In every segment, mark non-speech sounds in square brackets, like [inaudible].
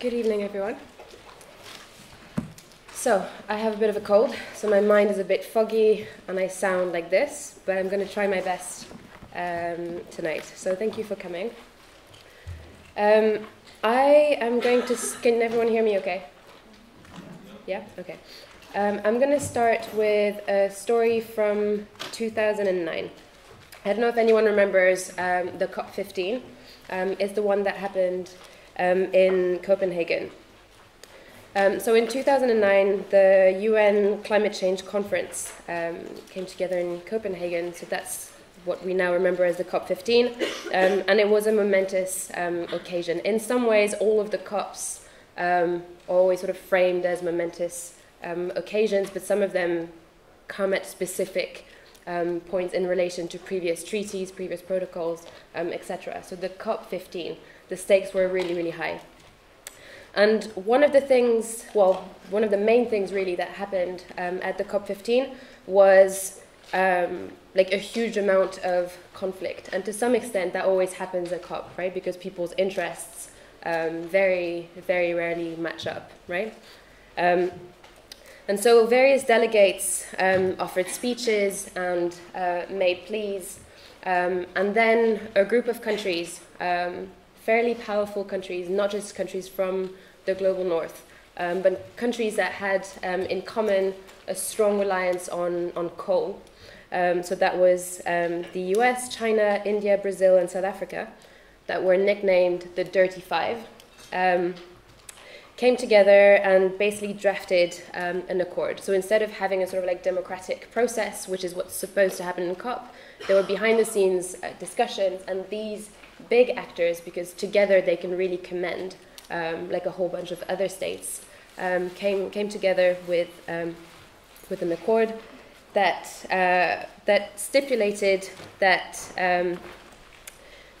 Good evening, everyone. So, I have a bit of a cold, so my mind is a bit foggy and I sound like this, but I'm going to try my best um, tonight. So, thank you for coming. Um, I am going to. Can everyone hear me okay? Yeah? Okay. Um, I'm going to start with a story from 2009. I don't know if anyone remembers um, the COP15. Um, it's the one that happened in Copenhagen. Um, so in 2009, the UN Climate Change Conference um, came together in Copenhagen. So that's what we now remember as the COP15, um, and it was a momentous um, occasion. In some ways, all of the COPs um, are always sort of framed as momentous um, occasions, but some of them come at specific um, points in relation to previous treaties, previous protocols, um, etc. So the COP15, the stakes were really, really high. And one of the things, well, one of the main things really that happened um, at the COP15 was um, like a huge amount of conflict. And to some extent, that always happens at COP, right? Because people's interests um, very, very rarely match up, right? Um, and so various delegates um, offered speeches and uh, made pleas. Um, and then a group of countries, fairly powerful countries, not just countries from the global north, um, but countries that had um, in common a strong reliance on, on coal. Um, so that was the US, China, India, Brazil, and South Africa, that were nicknamed the Dirty Five came together and basically drafted um, an accord. So instead of having a sort of like democratic process, which is what's supposed to happen in COP, there were behind the scenes uh, discussions, and these big actors, because together they can really commend, um, like a whole bunch of other states, um, came came together with um, with an accord that uh, that stipulated that. Um,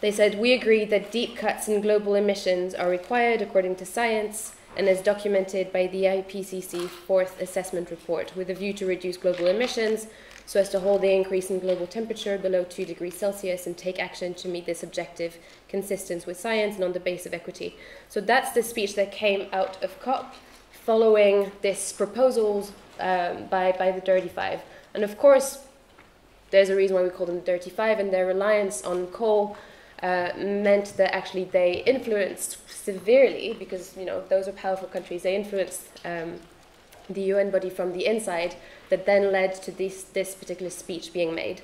they said, We agree that deep cuts in global emissions are required according to science, and as documented by the IPCC fourth assessment report, with a view to reduce global emissions so as to hold the increase in global temperature below 2 degrees Celsius and take action to meet this objective consistent with science and on the base of equity. So that's the speech that came out of COP following this proposals um, by, by the Dirty Five. And of course, there's a reason why we call them the Dirty Five, and their reliance on coal uh, meant that actually they influenced severely, because you know those are powerful countries, they influenced um, the UN body from the inside, that then led to this this particular speech being made.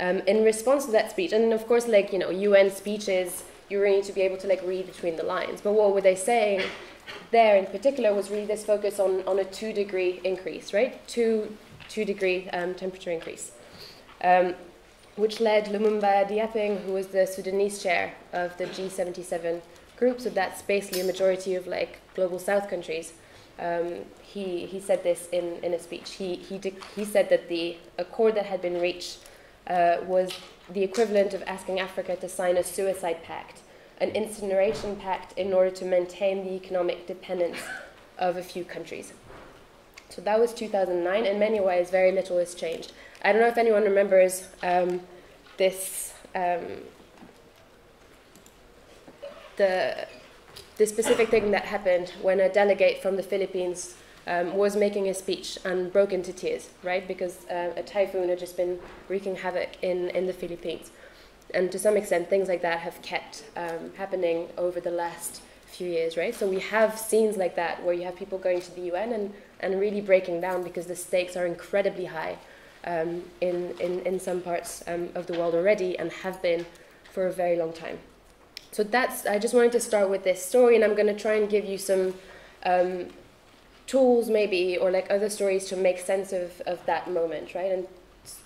Um, in response to that speech, and of course, like you know, UN speeches, you really need to be able to like read between the lines. But what were they saying there in particular was really this focus on on a two degree increase, right? Two two degree um, temperature increase. Um, which led Lumumba Di-Aping, who was the Sudanese chair of the G77 group. So that's basically a majority of like global South countries. Um, he, he said this in, in a speech. He, he, he said that the accord that had been reached uh, was the equivalent of asking Africa to sign a suicide pact, an incineration pact in order to maintain the economic dependence of a few countries. So that was 2009. In many ways, very little has changed. I don't know if anyone remembers um, this um, the the specific thing that happened when a delegate from the Philippines um, was making a speech and broke into tears, right? Because uh, a typhoon had just been wreaking havoc in, in the Philippines. And to some extent, things like that have kept um, happening over the last few years, right? So we have scenes like that where you have people going to the UN and, and really breaking down because the stakes are incredibly high um, in, in, in some parts um, of the world already and have been for a very long time. So that's, I just wanted to start with this story and I'm going to try and give you some um, tools maybe or like other stories to make sense of, of that moment, right? And,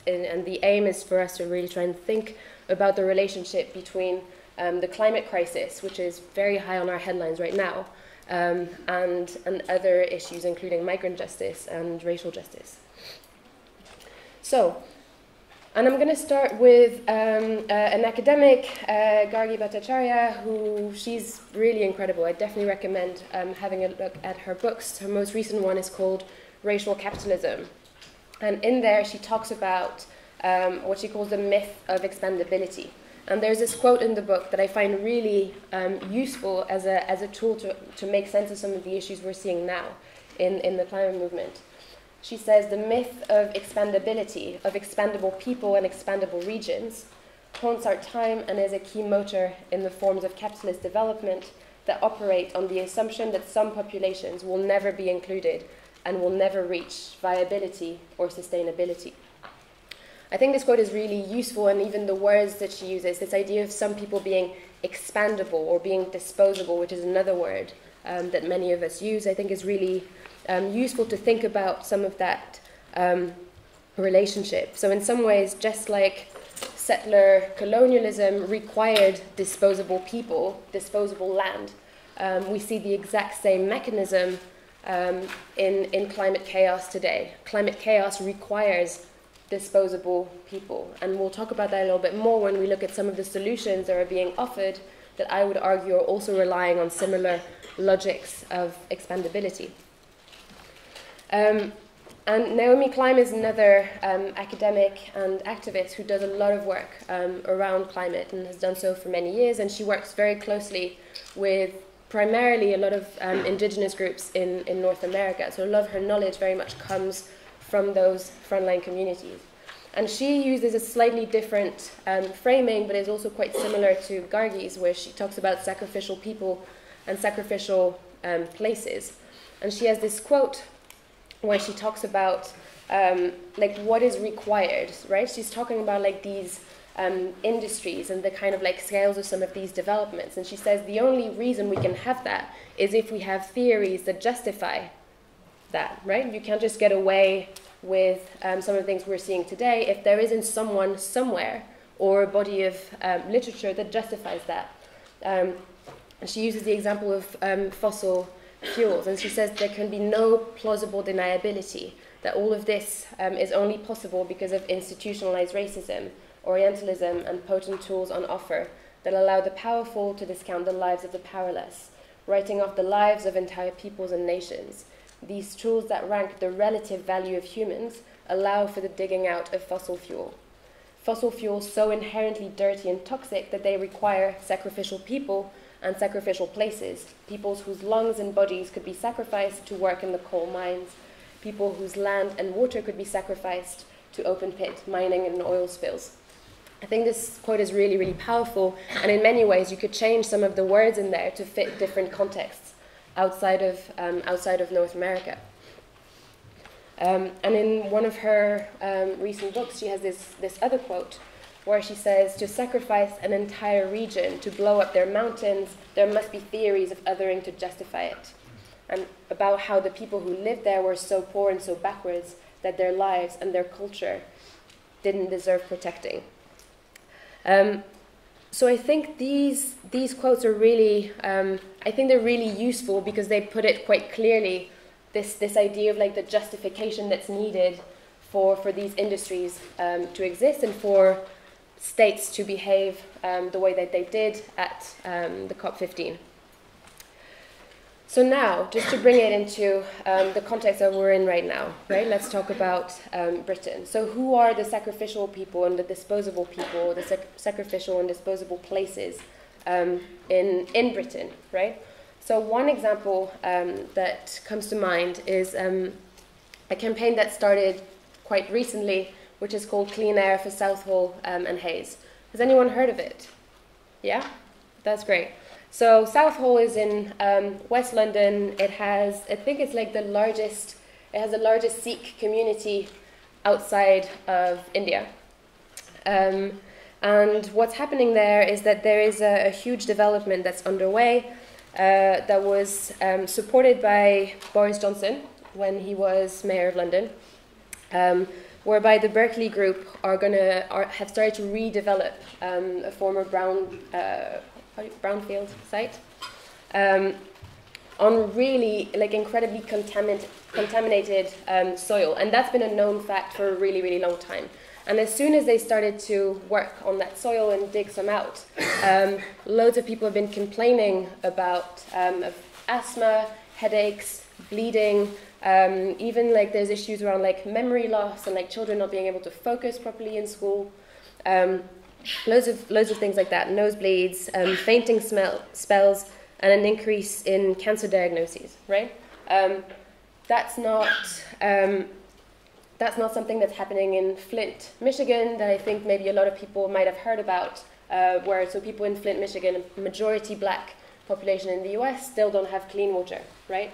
and, and the aim is for us to really try and think about the relationship between um, the climate crisis, which is very high on our headlines right now, um, and, and other issues, including migrant justice and racial justice. So, and I'm going to start with um, uh, an academic, uh, Gargi Bhattacharyya, who she's really incredible. I definitely recommend um, having a look at her books. Her most recent one is called Racial Capitalism. And in there, she talks about um, what she calls the myth of expendability. And there's this quote in the book that I find really um, useful as a, as a tool to, to make sense of some of the issues we're seeing now in, in the climate movement. She says the myth of expendability, of expendable people and expendable regions, haunts our time and is a key motor in the forms of capitalist development that operate on the assumption that some populations will never be included and will never reach viability or sustainability. I think this quote is really useful, and even the words that she uses, this idea of some people being expendable or being disposable, which is another word um, that many of us use, I think is really um, useful to think about some of that um, relationship. So, in some ways, just like settler colonialism required disposable people, disposable land, um, we see the exact same mechanism um, in, in climate chaos today. Climate chaos requires disposable people. And we'll talk about that a little bit more when we look at some of the solutions that are being offered that I would argue are also relying on similar logics of expendability. Um, and Naomi Klein is another um, academic and activist who does a lot of work um, around climate and has done so for many years. And she works very closely with primarily a lot of um, indigenous groups in, in North America. So a lot of her knowledge very much comes from those frontline communities. And she uses a slightly different um, framing, but is also quite similar to Gargi's, where she talks about sacrificial people and sacrificial um, places. And she has this quote where she talks about um, like what is required, right? She's talking about like these um, industries and the kind of like scales of some of these developments. And she says the only reason we can have that is if we have theories that justify that, right? You can't just get away with um, some of the things we're seeing today if there isn't someone somewhere or a body of um, literature that justifies that. Um, and she uses the example of um, fossil fuels, and she says there can be no plausible deniability that all of this um, is only possible because of institutionalized racism Orientalism, and potent tools on offer that allow the powerful to discount the lives of the powerless, writing off the lives of entire peoples and nations. These tools that rank the relative value of humans allow for the digging out of fossil fuel. Fossil fuels so inherently dirty and toxic that they require sacrificial people and sacrificial places, peoples whose lungs and bodies could be sacrificed to work in the coal mines, people whose land and water could be sacrificed to open pit mining and oil spills. I think this quote is really, really powerful, and in many ways, you could change some of the words in there to fit different contexts outside of, um, outside of North America. Um, and in one of her um, recent books, she has this, this other quote where she says, To sacrifice an entire region, to blow up their mountains, there must be theories of othering to justify it. And about how the people who lived there were so poor and so backwards that their lives and their culture didn't deserve protecting. Um, so I think these these quotes are really um, I think they're really useful because they put it quite clearly this this idea of like the justification that's needed for for these industries um, to exist and for states to behave um, the way that they did at um, the COP15. So now, just to bring it into um, the context that we're in right now, right? Let's talk about um, Britain. So, who are the sacrificial people and the disposable people, the sac- sacrificial and disposable places um, in in Britain, right? So, one example um, that comes to mind is a campaign that started quite recently, which is called Clean Air for Southall um, and Hayes. Has anyone heard of it? Yeah, that's great. So Southall is in um, West London. It has, I think it's like the largest, it has the largest Sikh community outside of India. Um, and what's happening there is that there is a, a huge development that's underway uh, that was um, supported by Boris Johnson when he was mayor of London, um, whereby the Berkeley Group are going to have started to redevelop um, a former brown uh, brownfield site, um, on really like incredibly contamin- contaminated um, soil, and that's been a known fact for a really really long time. And as soon as they started to work on that soil and dig some out, um, loads of people have been complaining about um, asthma, headaches, bleeding. Um, even like there's issues around like memory loss and like children not being able to focus properly in school. Um, loads of loads of things like that: nosebleeds, um, fainting smell, spells, and an increase in cancer diagnoses. Right? Um, that's not um, that's not something that's happening in Flint, Michigan. That I think maybe a lot of people might have heard about. Uh, where so people in Flint, Michigan, a majority black population in the U.S. still don't have clean water. Right?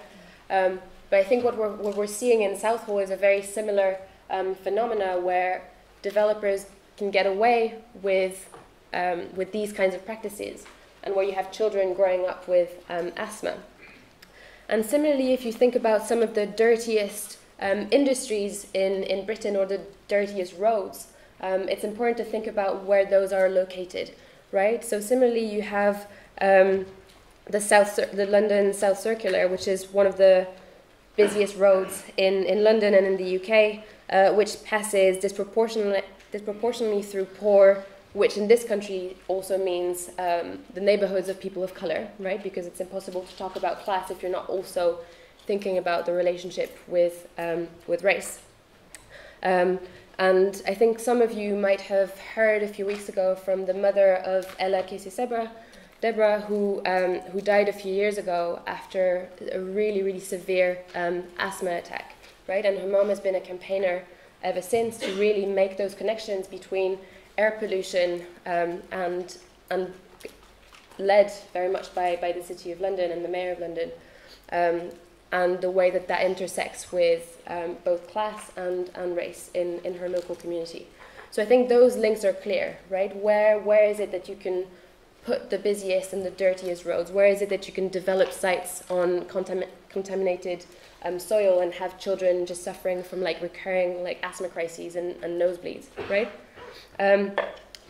But I think what we're, what we're seeing in Southall is a very similar um, phenomena where developers can get away with, um, with these kinds of practices and where you have children growing up with um, asthma. And similarly, if you think about some of the dirtiest um, industries in, in Britain or the dirtiest roads, um, it's important to think about where those are located, right? So similarly, you have um, the South, the London South Circular, which is one of the busiest roads in, in London and in the UK, uh, which passes disproportionately, disproportionately through poor, which in this country also means um, the neighborhoods of people of color, right? Because it's impossible to talk about class if you're not also thinking about the relationship with, um, with race. Um, and I think some of you might have heard a few weeks ago from the mother of Ella Kissi-Debrah, Deborah, who, um, who died a few years ago after a really, really severe um, asthma attack, right? And her mom has been a campaigner ever since to really make those connections between air pollution um, and, and led very much by, by the City of London and the Mayor of London, um, and the way that that intersects with um, both class and, and race in, in her local community. So I think those links are clear, right? Where, where is it that you can put the busiest and the dirtiest roads? Where is it that you can develop sites on contam contaminated um, soil and have children just suffering from like recurring like asthma crises and, and nosebleeds, right? Um,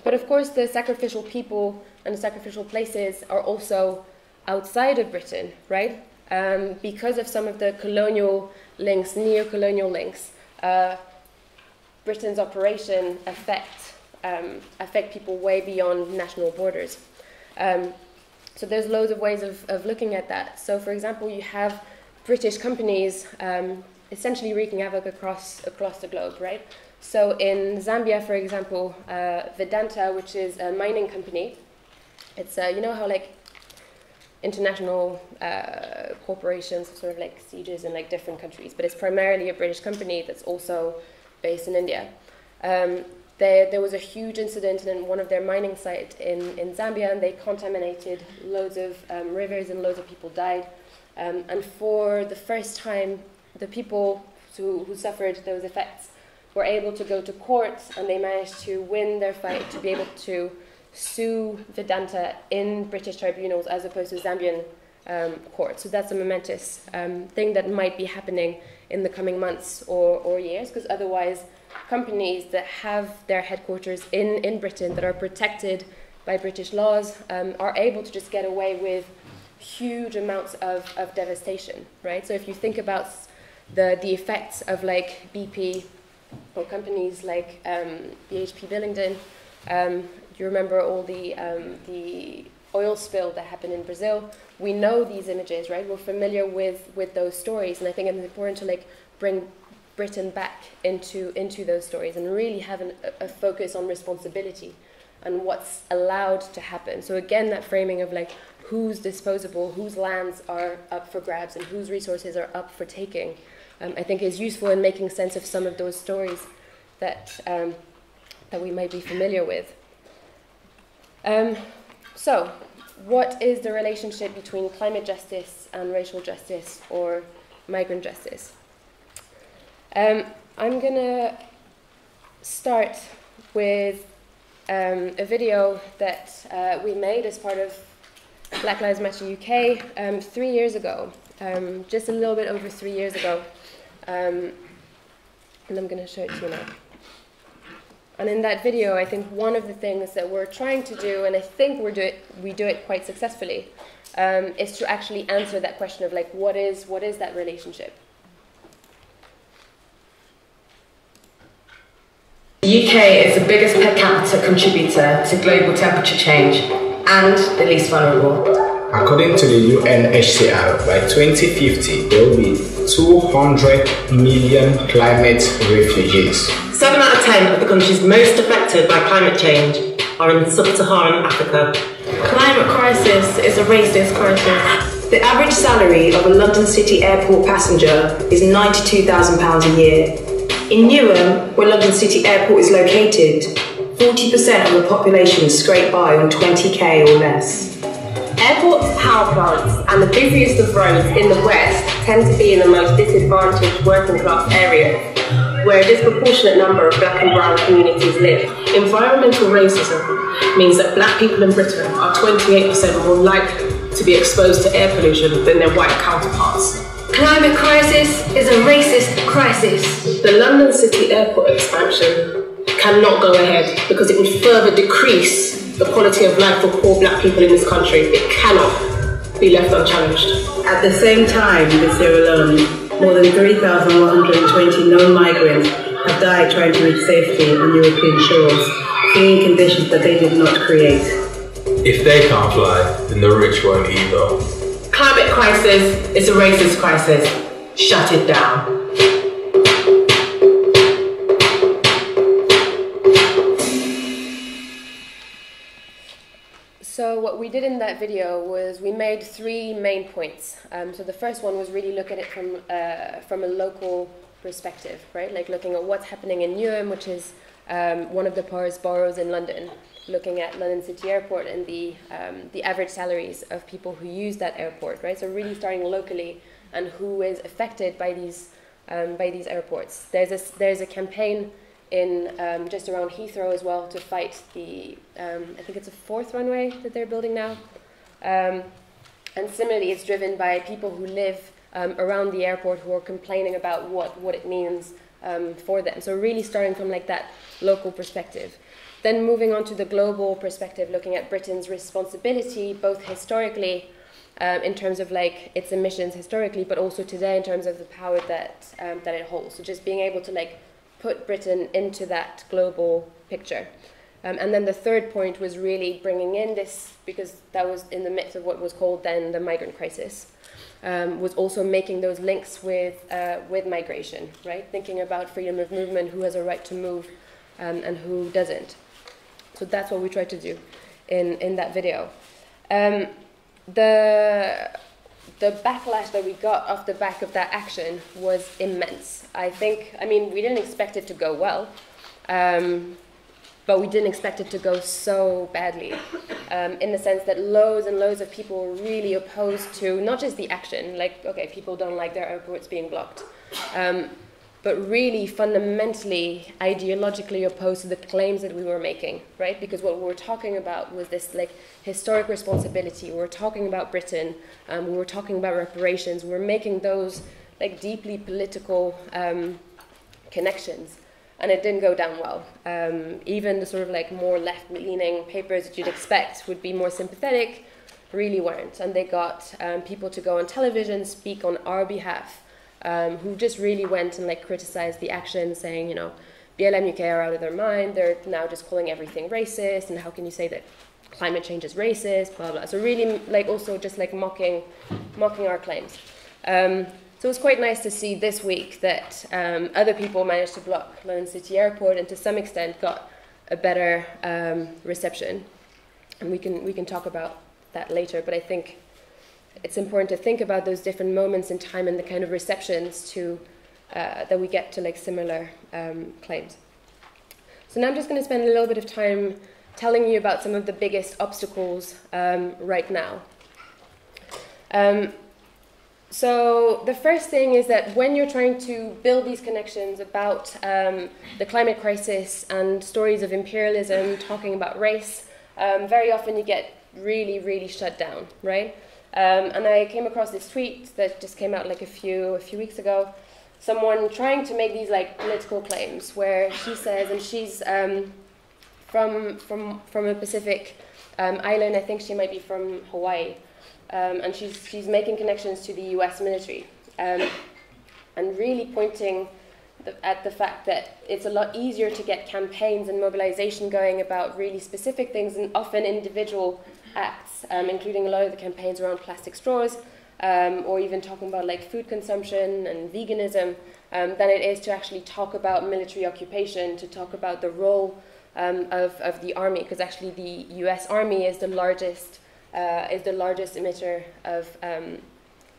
but of course, the sacrificial people and the sacrificial places are also outside of Britain, right? Um, because of some of the colonial links, neo-colonial links, uh, Britain's operation affect um, affect people way beyond national borders. Um, so there's loads of ways of, of looking at that. So for example, you have British companies um, essentially wreaking havoc across, across the globe, right? So in Zambia, for example, uh, Vedanta, which is a mining company, it's, uh, you know how like international uh, corporations sort of like sieges in like different countries, but it's primarily a British company that's also based in India. Um, there, there was a huge incident in one of their mining sites in, in Zambia, and they contaminated loads of um, rivers, and loads of people died. Um, and for the first time, the people who, who suffered those effects were able to go to court, and they managed to win their fight to be able to sue Vedanta in British tribunals as opposed to Zambian um, courts. So that's a momentous um, thing that might be happening in the coming months or, or years, because otherwise companies that have their headquarters in, in Britain that are protected by British laws um, are able to just get away with huge amounts of, of devastation, right? So if you think about the, the effects of like BP or companies like um, BHP Billiton, um, you remember all the, um, the oil spill that happened in Brazil. We know these images, right? We're familiar with, with those stories, and I think it's important to like bring Britain back into, into those stories and really have an, a focus on responsibility and what's allowed to happen. So again, that framing of like who's disposable, whose lands are up for grabs, and whose resources are up for taking, um, I think is useful in making sense of some of those stories that, um, that we might be familiar with. Um, so, what is the relationship between climate justice and racial justice or migrant justice? Um, I'm going to start with um, a video that uh, we made as part of Black Lives Matter UK um, three years ago, um, just a little bit over three years ago. Um, and I'm going to show it to you now. And in that video, I think one of the things that we're trying to do, and I think we're do it, we do it quite successfully, um, is to actually answer that question of like, what is, what is that relationship? The UK is the biggest per capita contributor to global temperature change and the least vulnerable. According to the UNHCR, by 2050 there will be 200 million climate refugees. Seven out of ten of the countries most affected by climate change are in sub-Saharan Africa. Climate crisis is a racist crisis. The average salary of a London City airport passenger is £92,000 a year. In Newham, where London City Airport is located, 40% of the population scrape by on 20k or less. Airports, power plants, and the busiest of roads in the West tend to be in the most disadvantaged working class areas, where a disproportionate number of black and brown communities live. Environmental racism means that black people in Britain are 28% more likely to be exposed to air pollution than their white counterparts. Climate crisis is a racist crisis. The London City Airport expansion cannot go ahead because it would further decrease the quality of life for poor black people in this country. It cannot be left unchallenged. At the same time, this year alone, more than 3,120 non-migrants have died trying to reach safety on European shores, fleeing conditions that they did not create. If they can't fly, then the rich won't either. Climate crisis is a racist crisis. Shut it down. So what we did in that video was we made three main points. Um, so the first one was really look at it from uh, from a local perspective, right? Like looking at what's happening in Newham, which is um, one of the poorest boroughs in London. Looking at London City Airport and the um, the average salaries of people who use that airport, right? So really starting locally and who is affected by these um, by these airports. There's a there's a campaign in um, just around Heathrow as well to fight the, um, I think it's a fourth runway that they're building now. Um, and similarly, it's driven by people who live um, around the airport who are complaining about what, what it means for them. So really starting from like that local perspective. Then moving on to the global perspective, looking at Britain's responsibility, both historically um, in terms of like its emissions historically, but also today in terms of the power that um, that it holds. So just being able to like put Britain into that global picture. Um, and then the third point was really bringing in this, because that was in the midst of what was called then the migrant crisis, um, was also making those links with, uh, with migration, right? Thinking about freedom of movement, who has a right to move um, and who doesn't. So that's what we tried to do in, in that video. Um, the the backlash that we got off the back of that action was immense. I think, I mean, we didn't expect it to go well, um, but we didn't expect it to go so badly, um, in the sense that loads and loads of people were really opposed to not just the action, like, okay, people don't like their airports being blocked. But really fundamentally ideologically opposed to the claims that we were making, right? Because what we were talking about was this like historic responsibility. We were talking about Britain. Um, we were talking about reparations. We were making those like deeply political um, connections, and it didn't go down well. Um, even the sort of like more left-leaning papers that you'd expect would be more sympathetic, really weren't, and they got um, people to go on television, speak on our behalf um, who just really went and like criticized the action, saying, you know, BLM UK are out of their mind. They're now just calling everything racist, and how can you say that climate change is racist? Blah blah. So really, like also just like mocking, mocking our claims. Um, so it was quite nice to see this week that um, other people managed to block London City Airport, and to some extent got a better um, reception. And we can we can talk about that later. But I think it's important to think about those different moments in time and the kind of receptions to uh, that we get to like similar um, claims. So now I'm just going to spend a little bit of time telling you about some of the biggest obstacles um, right now. Um, so the first thing is that when you're trying to build these connections about um, the climate crisis and stories of imperialism, talking about race, um, very often you get really, really shut down, right? Um, and I came across this tweet that just came out like a few a few weeks ago. Someone trying to make these like political claims, where she says, and she's um, from from from a Pacific um, island. I think she might be from Hawaii, um, and she's she's making connections to the U.S. military, um, and really pointing the, at the fact that it's a lot easier to get campaigns and mobilization going about really specific things and often individual acts, um, including a lot of the campaigns around plastic straws, um, or even talking about like food consumption and veganism, um, than it is to actually talk about military occupation, to talk about the role um, of, of the army, because actually the U.S. Army is the largest uh, is the largest emitter of um,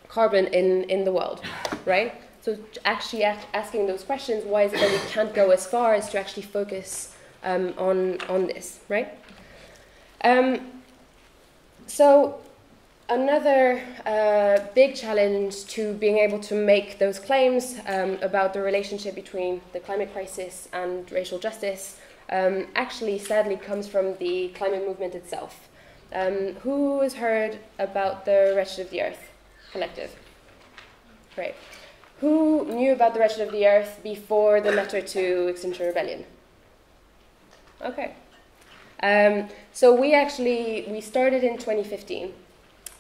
carbon in, in the world, right? So actually asking those questions, why is it that we can't go as far as to actually focus um, on on this, right? Um, so another uh, big challenge to being able to make those claims um, about the relationship between the climate crisis and racial justice um, actually sadly comes from the climate movement itself. Um, who has heard about the Wretched of the Earth collective? Great. Who knew about the Wretched of the Earth before the letter to Extinction Rebellion? Okay. Um, so we actually we started in 2015,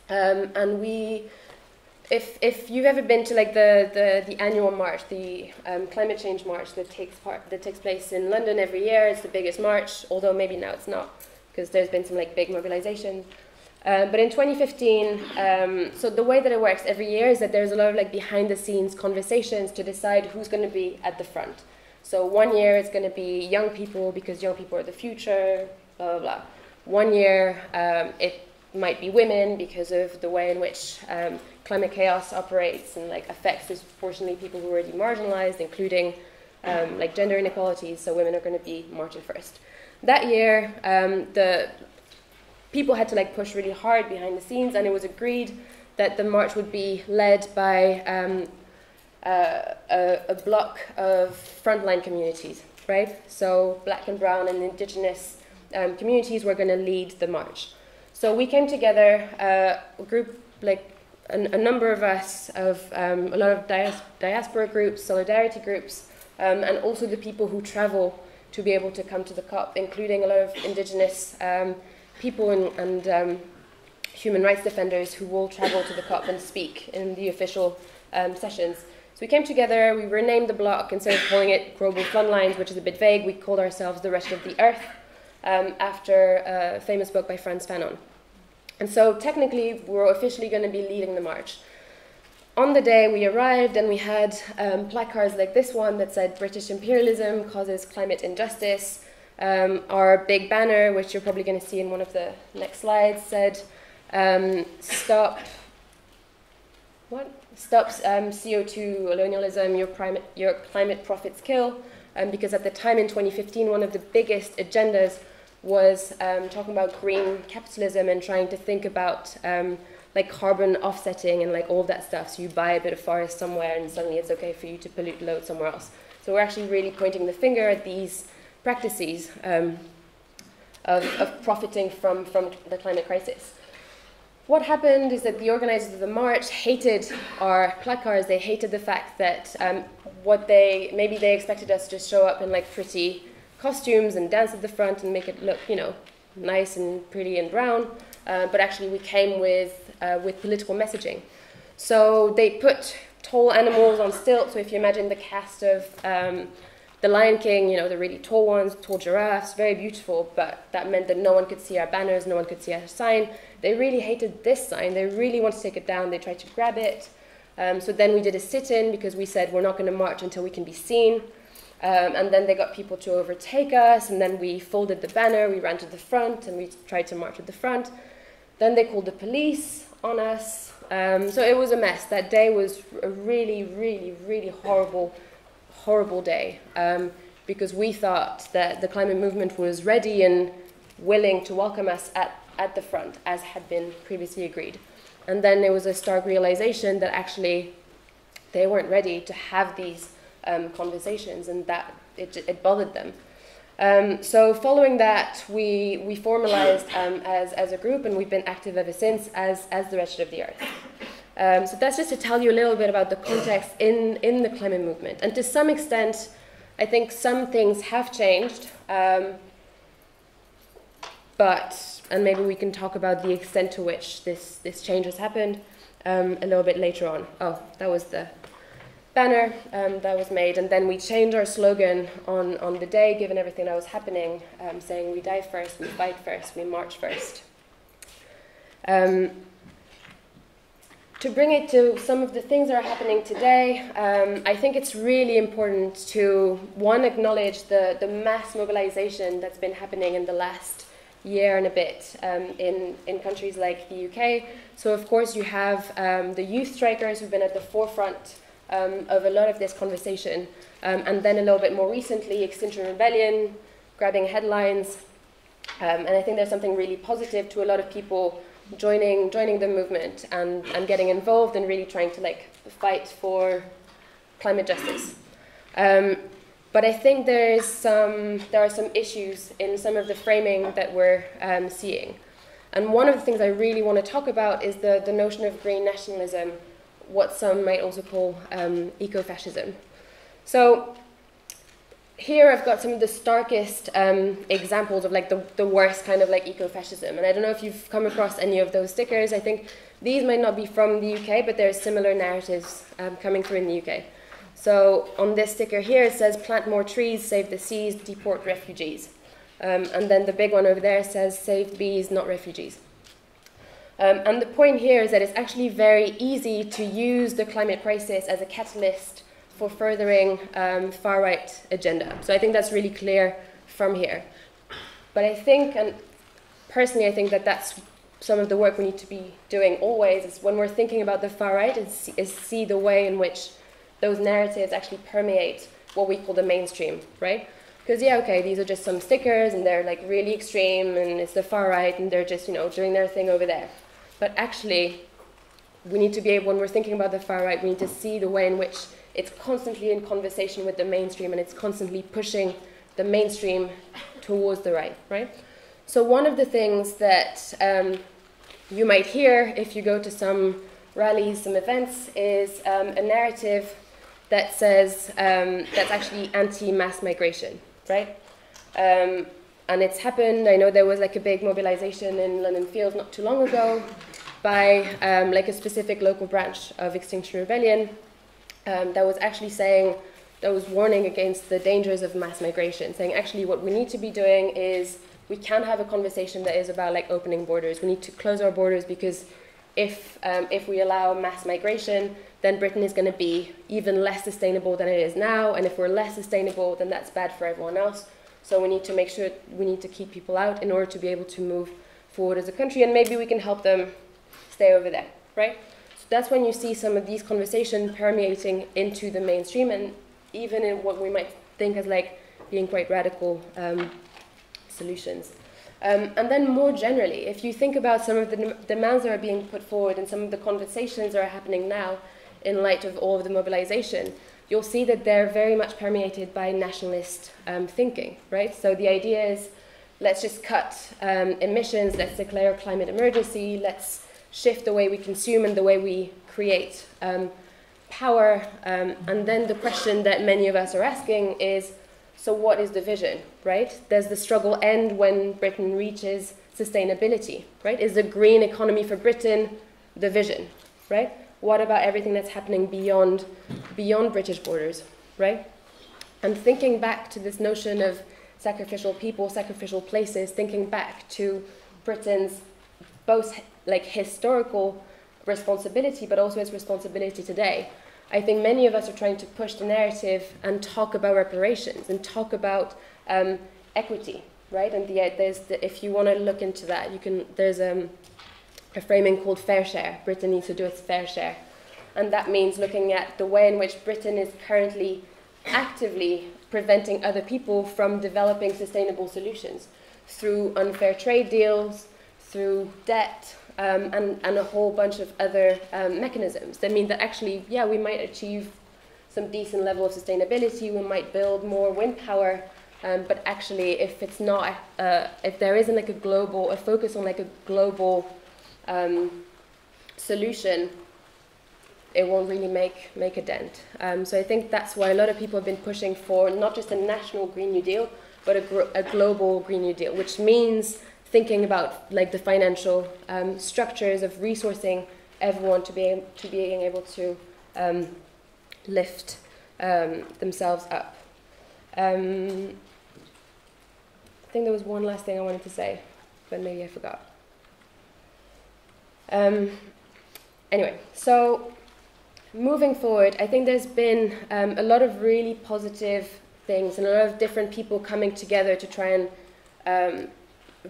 um, and we, if if you've ever been to like the the, the annual march, the um, climate change march that takes part that takes place in London every year, it's the biggest march. Although maybe now it's not because there's been some like big mobilization. Um, but in 2015, um, so the way that it works every year is that there's a lot of like behind the scenes conversations to decide who's going to be at the front. So one year it's going to be young people because young people are the future, blah, blah, blah. One year um, it might be women because of the way in which um, climate chaos operates and like affects disproportionately people who are already marginalized, including um, like gender inequalities. So women are going to be marching first. That year, um, the people had to like push really hard behind the scenes, and it was agreed that the march would be led by um, uh, a, a, block of frontline communities, right? So black and brown and indigenous um, communities were going to lead the march. So we came together, uh, a group like a, a, number of us, of um, a lot of dias diaspora groups, solidarity groups, um, and also the people who travel to be able to come to the COP, including a lot of indigenous um, people and, and um, human rights defenders who will travel to the COP and speak in the official um, sessions. So we came together, we renamed the block, instead of calling it Global Frontlines, which is a bit vague, we called ourselves The Wretched of the Earth, um, after a famous book by Frantz Fanon. And so technically, we're officially going to be leading the march. On the day we arrived, and we had um, placards like this one that said British imperialism causes climate injustice. Um, our big banner, which you're probably going to see in one of the next slides, said um, stop. What? Stop um, CO2 colonialism, your, your climate profits kill. Um, because at the time in 2015, one of the biggest agendas was um, talking about green capitalism and trying to think about um, like carbon offsetting and like all that stuff. So you buy a bit of forest somewhere and suddenly it's okay for you to pollute load somewhere else. So we're actually really pointing the finger at these practices um, of, of profiting from, from the climate crisis. What happened is that the organizers of the march hated our placards. They hated the fact that um, what they maybe they expected us to just show up in like pretty costumes and dance at the front and make it look, you know, nice and pretty and brown. Uh, but actually, we came with uh, with political messaging. So they put tall animals on stilts. So if you imagine the cast of um, the Lion King, you know, the really tall ones, tall giraffes, very beautiful, but that meant that no one could see our banners, no one could see our sign. They really hated this sign. They really wanted to take it down. They tried to grab it. Um, so then we did a sit in because we said we're not going to march until we can be seen. Um, and then they got people to overtake us, and then we folded the banner, we ran to the front, and we tried to march at the front. Then they called the police on us. Um, so it was a mess. That day was a really, really, really horrible, horrible day um, because we thought that the climate movement was ready and willing to welcome us at, at the front, as had been previously agreed. And then there was a stark realization that actually they weren't ready to have these um, conversations, and that it, it bothered them. Um, so following that, we, we formalized um, as, as a group, and we've been active ever since as, as the Wretched of the Earth. Um, so that's just to tell you a little bit about the context in, in the climate movement. And to some extent, I think some things have changed, um, but, and maybe we can talk about the extent to which this, this change has happened um, a little bit later on. Oh, that was the banner um, that was made, and then we changed our slogan on, on the day, given everything that was happening, um, saying we die first, we fight first, we march first. Um, to bring it to some of the things that are happening today, um, I think it's really important to one acknowledge the, the mass mobilization that's been happening in the last year and a bit um, in, in countries like the UK. So, of course, you have um, the youth strikers who've been at the forefront um, of a lot of this conversation. Um, and then a little bit more recently, Extinction Rebellion, grabbing headlines. Um, and I think there's something really positive to a lot of people joining joining the movement and, and getting involved and really trying to like fight for climate justice. Um, but I think there is some there are some issues in some of the framing that we're um, seeing. And one of the things I really want to talk about is the, the notion of green nationalism, what some might also call um, eco-fascism. So here I've got some of the starkest um, examples of like the, the worst kind of like eco-fascism. And I don't know if you've come across any of those stickers. I think these might not be from the UK, but there are similar narratives um, coming through in the UK. So on this sticker here, it says plant more trees, save the seas, deport refugees. Um, and then the big one over there says save bees, not refugees. Um, and the point here is that it's actually very easy to use the climate crisis as a catalyst for furthering um, far right agenda. So I think that's really clear from here. But I think, and personally, I think that that's some of the work we need to be doing always is when we're thinking about the far right is, is see the way in which those narratives actually permeate what we call the mainstream, right? Because yeah, okay, these are just some stickers and they're like really extreme and it's the far right and they're just, you know, doing their thing over there. But actually, we need to be able, when we're thinking about the far right, we need to see the way in which it's constantly in conversation with the mainstream and it's constantly pushing the mainstream towards the right, right? So one of the things that um, you might hear if you go to some rallies, some events, is um, a narrative that says um, that's actually anti-mass migration, right? Um, and it's happened. I know there was like a big mobilization in London Fields not too long ago by um, like a specific local branch of Extinction Rebellion um, that was actually saying, that was warning against the dangers of mass migration, saying actually what we need to be doing is we can't have a conversation that is about like opening borders. We need to close our borders because if, um, if we allow mass migration, then Britain is going to be even less sustainable than it is now. And if we're less sustainable, then that's bad for everyone else. So we need to make sure we need to keep people out in order to be able to move forward as a country. And maybe we can help them stay over there, right? So that's when you see some of these conversations permeating into the mainstream and even in what we might think as like being quite radical um, solutions. Um, and then more generally, if you think about some of the demands that are being put forward and some of the conversations that are happening now in light of all of the mobilization, you'll see that they're very much permeated by nationalist um, thinking, right? So the idea is let's just cut um, emissions, let's declare a climate emergency, let's shift the way we consume and the way we create um, power. Um, and then the question that many of us are asking is so, what is the vision, right? Does the struggle end when Britain reaches sustainability, right? Is the green economy for Britain the vision, right? What about everything that's happening beyond, beyond British borders, right? And thinking back to this notion of sacrificial people, sacrificial places, thinking back to Britain's both like historical responsibility, but also its responsibility today. I think many of us are trying to push the narrative and talk about reparations and talk about um, equity, right? And the, there's the, if you want to look into that, you can. There's um, a framing called fair share. Britain needs to do its fair share, and that means looking at the way in which Britain is currently actively preventing other people from developing sustainable solutions through unfair trade deals, through debt, um, and, and a whole bunch of other um, mechanisms that mean that actually, yeah, we might achieve some decent level of sustainability, we might build more wind power, um, but actually, if it's not, uh, if there isn't like a global, a focus on like a global um, solution, it won't really make make a dent. Um, so I think that's why a lot of people have been pushing for not just a national Green New Deal, but a, a global Green New Deal, which means thinking about like the financial um, structures of resourcing everyone to be to being able to um, lift um, themselves up. Um, I think there was one last thing I wanted to say, but maybe I forgot. Um, anyway, so moving forward, I think there's been um, a lot of really positive things and a lot of different people coming together to try and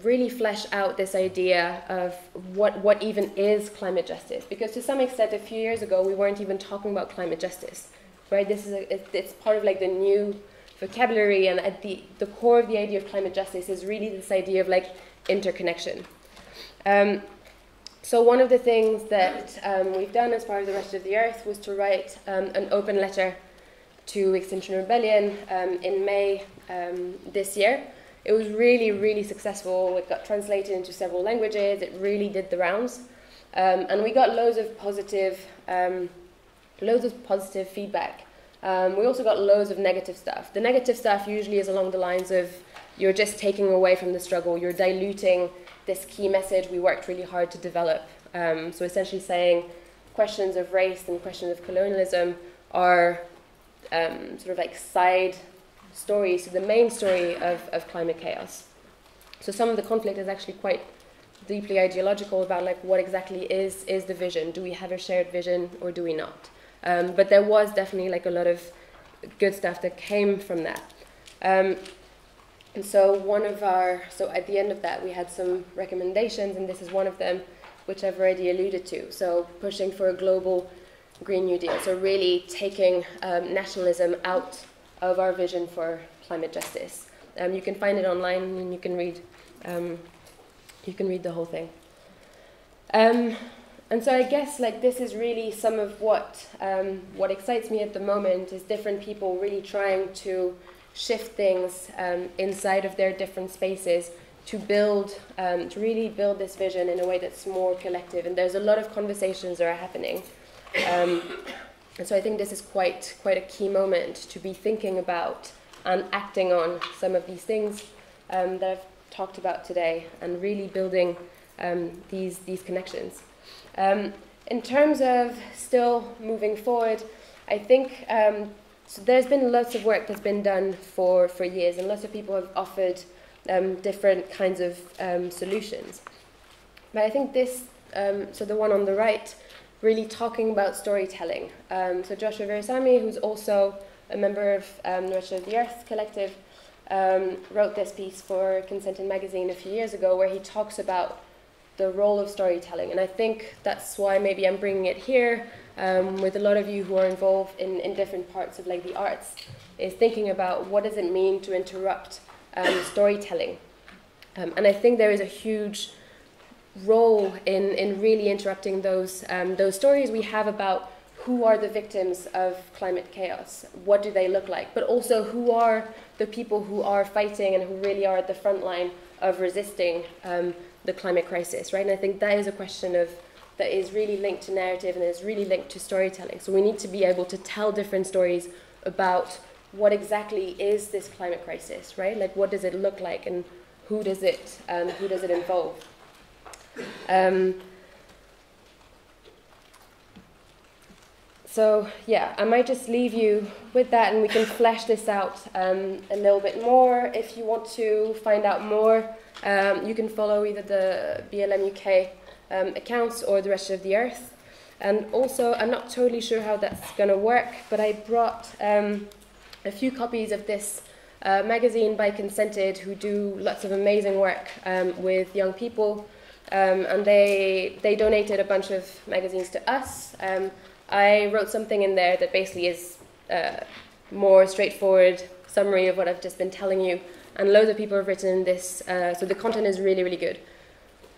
really flesh out this idea of what, what even is climate justice. Because to some extent, a few years ago, we weren't even talking about climate justice, right? This is a, it's part of like the new vocabulary, and at the, the core of the idea of climate justice is really this idea of like interconnection. Um, so one of the things that um, we've done as part of the Wretched of the Earth was to write um, an open letter to Extinction Rebellion um, in May um, this year. It was really, really successful. It got translated into several languages. It really did the rounds, um, and we got loads of positive, um, loads of positive feedback. we also got loads of negative stuff. The negative stuff usually is along the lines of you're just taking away from the struggle. You're diluting this key message we worked really hard to develop. Um, so essentially saying questions of race and questions of colonialism are um, sort of like side stories to the main story of, of climate chaos. So some of the conflict is actually quite deeply ideological about like what exactly is is the vision. Do we have a shared vision or do we not? Um, but there was definitely like a lot of good stuff that came from that. Um, and so one of our, so at the end of that, we had some recommendations, and this is one of them, which I've already alluded to. So pushing for a global Green New Deal. So really taking um, nationalism out of our vision for climate justice. Um, you can find it online, and you can read, um, you can read the whole thing. Um, and so I guess like this is really some of what um, what excites me at the moment is different people really trying to shift things um, inside of their different spaces to build, um, to really build this vision in a way that's more collective. And there's a lot of conversations that are happening. And so I think this is quite, quite a key moment to be thinking about and acting on some of these things um, that I've talked about today and really building um, these, these connections. Um, in terms of still moving forward, I think um, so there's been lots of work that's been done for, for years, and lots of people have offered um, different kinds of um, solutions. But I think this, so the one on the right, really talking about storytelling. Um, so Joshua Virasami, who's also a member of um, the of the Earth Collective, um, wrote this piece for Consented Magazine a few years ago where he talks about the role of storytelling. And I think that's why maybe I'm bringing it here um, with a lot of you who are involved in, in different parts of like the arts, is thinking about what does it mean to interrupt um, storytelling. Um, and I think there is a huge role in, in really interrupting those, um, those stories we have about who are the victims of climate chaos, what do they look like, but also who are the people who are fighting and who really are at the front line of resisting um, the climate crisis, right? And I think that is a question of that is really linked to narrative and is really linked to storytelling. So we need to be able to tell different stories about what exactly is this climate crisis, right? Like what does it look like and who does it um, who does it involve? Um, so yeah, I might just leave you with that, and we can flesh this out um, a little bit more. If you want to find out more, um, you can follow either the BLM UK um, accounts or the Wretched of the Earth. And also, I'm not totally sure how that's going to work, but I brought um, a few copies of this uh, magazine by Consented, who do lots of amazing work um, with young people. Um, and they, they donated a bunch of magazines to us. Um, I wrote something in there that basically is a more straightforward summary of what I've just been telling you. And loads of people have written this, uh, so the content is really, really good.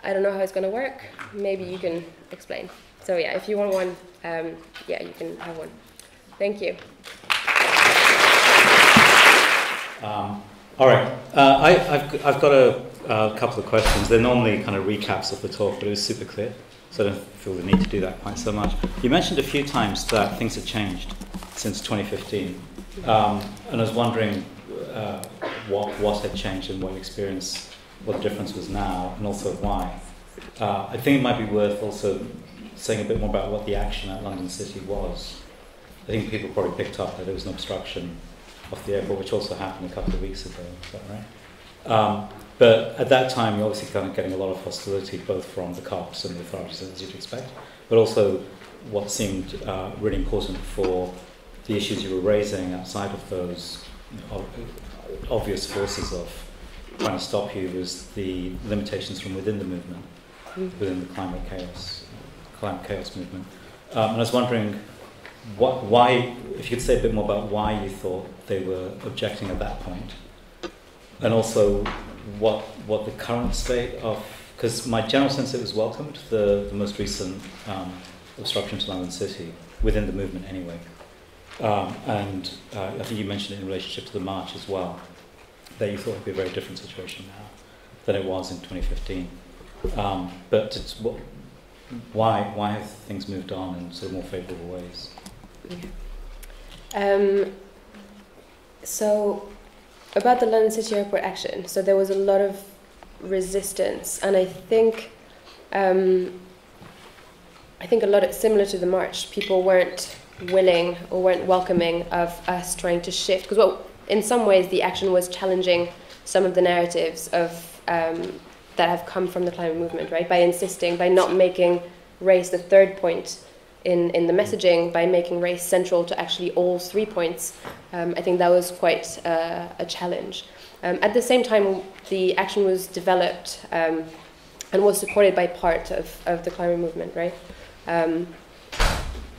I don't know how it's going to work. Maybe you can explain. So yeah, if you want one, um, yeah, you can have one. Thank you. Um, all right. Uh, I, have I've got a, a, couple of questions. They're normally kind of recaps of the talk, but it was super clear, so I don't feel the need to do that quite so much. You mentioned a few times that things have changed since 2015, um, and I was wondering uh, what, what had changed and what experience what the difference was now and also why. Uh, I think it might be worth also saying a bit more about what the action at London City was. I think people probably picked up that there was an obstruction of the airport, which also happened a couple of weeks ago. Is that right? Um, but at that time, you're obviously kind of getting a lot of hostility both from the cops and the authorities, as you'd expect, but also what seemed uh, really important for the issues you were raising outside of those obvious forces of trying to stop you was the limitations from within the movement, mm. within the climate chaos, climate chaos movement. Um, and I was wondering what, why, if you could say a bit more about why you thought they were objecting at that point, and also what what the current state of because my general sense it was welcomed the, the most recent um, obstruction to London City within the movement anyway, um, and uh, I think you mentioned it in relationship to the march as well that you thought it would be a very different situation now than it was in 2015. Um, but what, why why have things moved on in sort of more favourable ways? Um, so about the London City Airport action, so there was a lot of resistance, and I think um, I think a lot of, similar to the march, people weren't willing or weren't welcoming of us trying to shift because well, in some ways the action was challenging some of the narratives of um, that have come from the climate movement, right? By insisting, by not making race the third point in, in the messaging by making race central to actually all three points. Um, I think that was quite uh, a challenge. Um, at the same time, the action was developed um, and was supported by part of, of the climate movement, right? Um,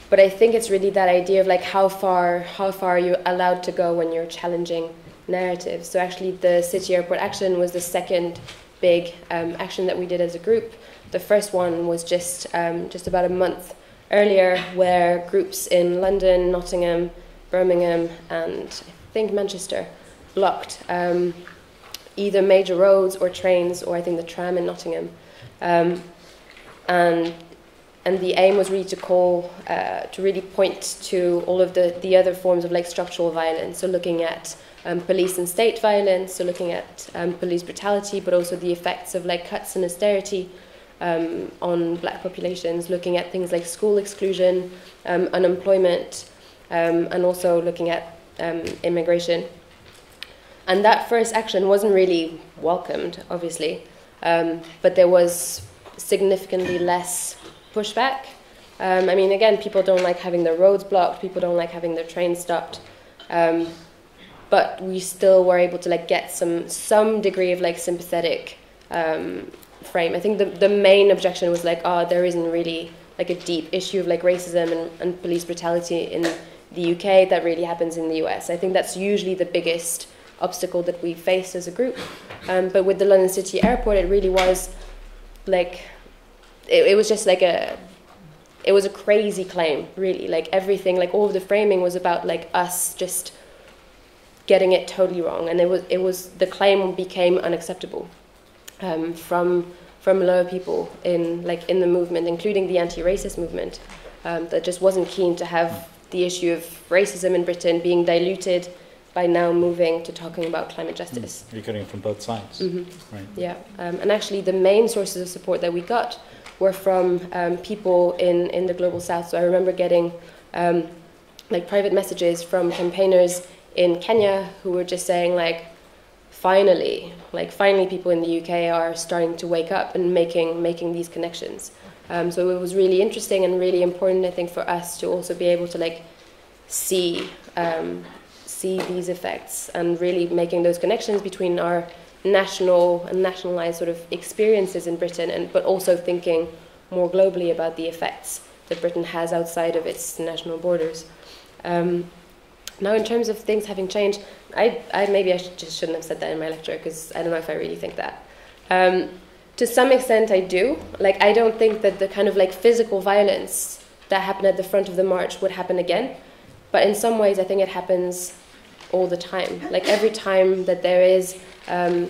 but I think it's really that idea of like how far how far are you allowed to go when you're challenging narratives. So actually, the city airport action was the second big um, action that we did as a group. The first one was just um, just about a month earlier where groups in London, Nottingham, Birmingham, and I think Manchester blocked um, either major roads or trains, or I think the tram in Nottingham. Um, and and the aim was really to call uh, to really point to all of the, the other forms of like structural violence so looking at um, police and state violence so looking at um, police brutality but also the effects of like cuts and austerity um, on black populations, looking at things like school exclusion, um, unemployment, um, and also looking at um, immigration. And that first action wasn't really welcomed, obviously, um, but there was significantly less pushback. Um, I mean, again, people don't like having their roads blocked, people don't like having their trains stopped but we still were able to like get some some degree of like sympathetic um, frame. I think the, the main objection was like, oh, there isn't really like a deep issue of like racism and, and police brutality in the UK that really happens in the US. I think that's usually the biggest obstacle that we faced as a group. Um, but with the London City Airport, it really was like, it, it was just like a, it was a crazy claim, really. Like everything, like all of the framing was about like us just getting it totally wrong, and it was it was the claim became unacceptable um, from from lower people in like in the movement, including the anti-racist movement, um, that just wasn't keen to have the issue of racism in Britain being diluted by now moving to talking about climate justice. Mm. You're getting it from both sides, mm-hmm. right? Yeah, um, and actually the main sources of support that we got were from um, people in in the global south. So I remember getting um, like private messages from campaigners in Kenya who were just saying like finally, like finally, people in the UK are starting to wake up and making making these connections. Um, so it was really interesting and really important, I think, for us to also be able to like see um, see these effects and really making those connections between our national and nationalized sort of experiences in Britain, and but also thinking more globally about the effects that Britain has outside of its national borders. Um, now, in terms of things having changed, I, I maybe I should, just shouldn't have said that in my lecture because I don't know if I really think that. Um, to some extent, I do. Like, I don't think that the kind of like physical violence that happened at the front of the march would happen again. But in some ways, I think it happens all the time. Like every time that there is um,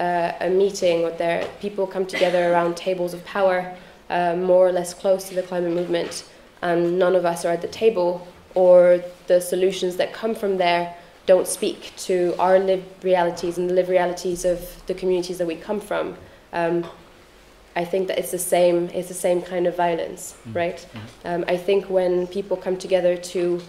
uh, a meeting or there people come together around tables of power, uh, more or less close to the climate movement, and none of us are at the table, or the solutions that come from there don't speak to our lived realities and the lived realities of the communities that we come from, um, I think that it's the same. It's the same kind of violence, mm. right? Mm. Um, I think when people come together to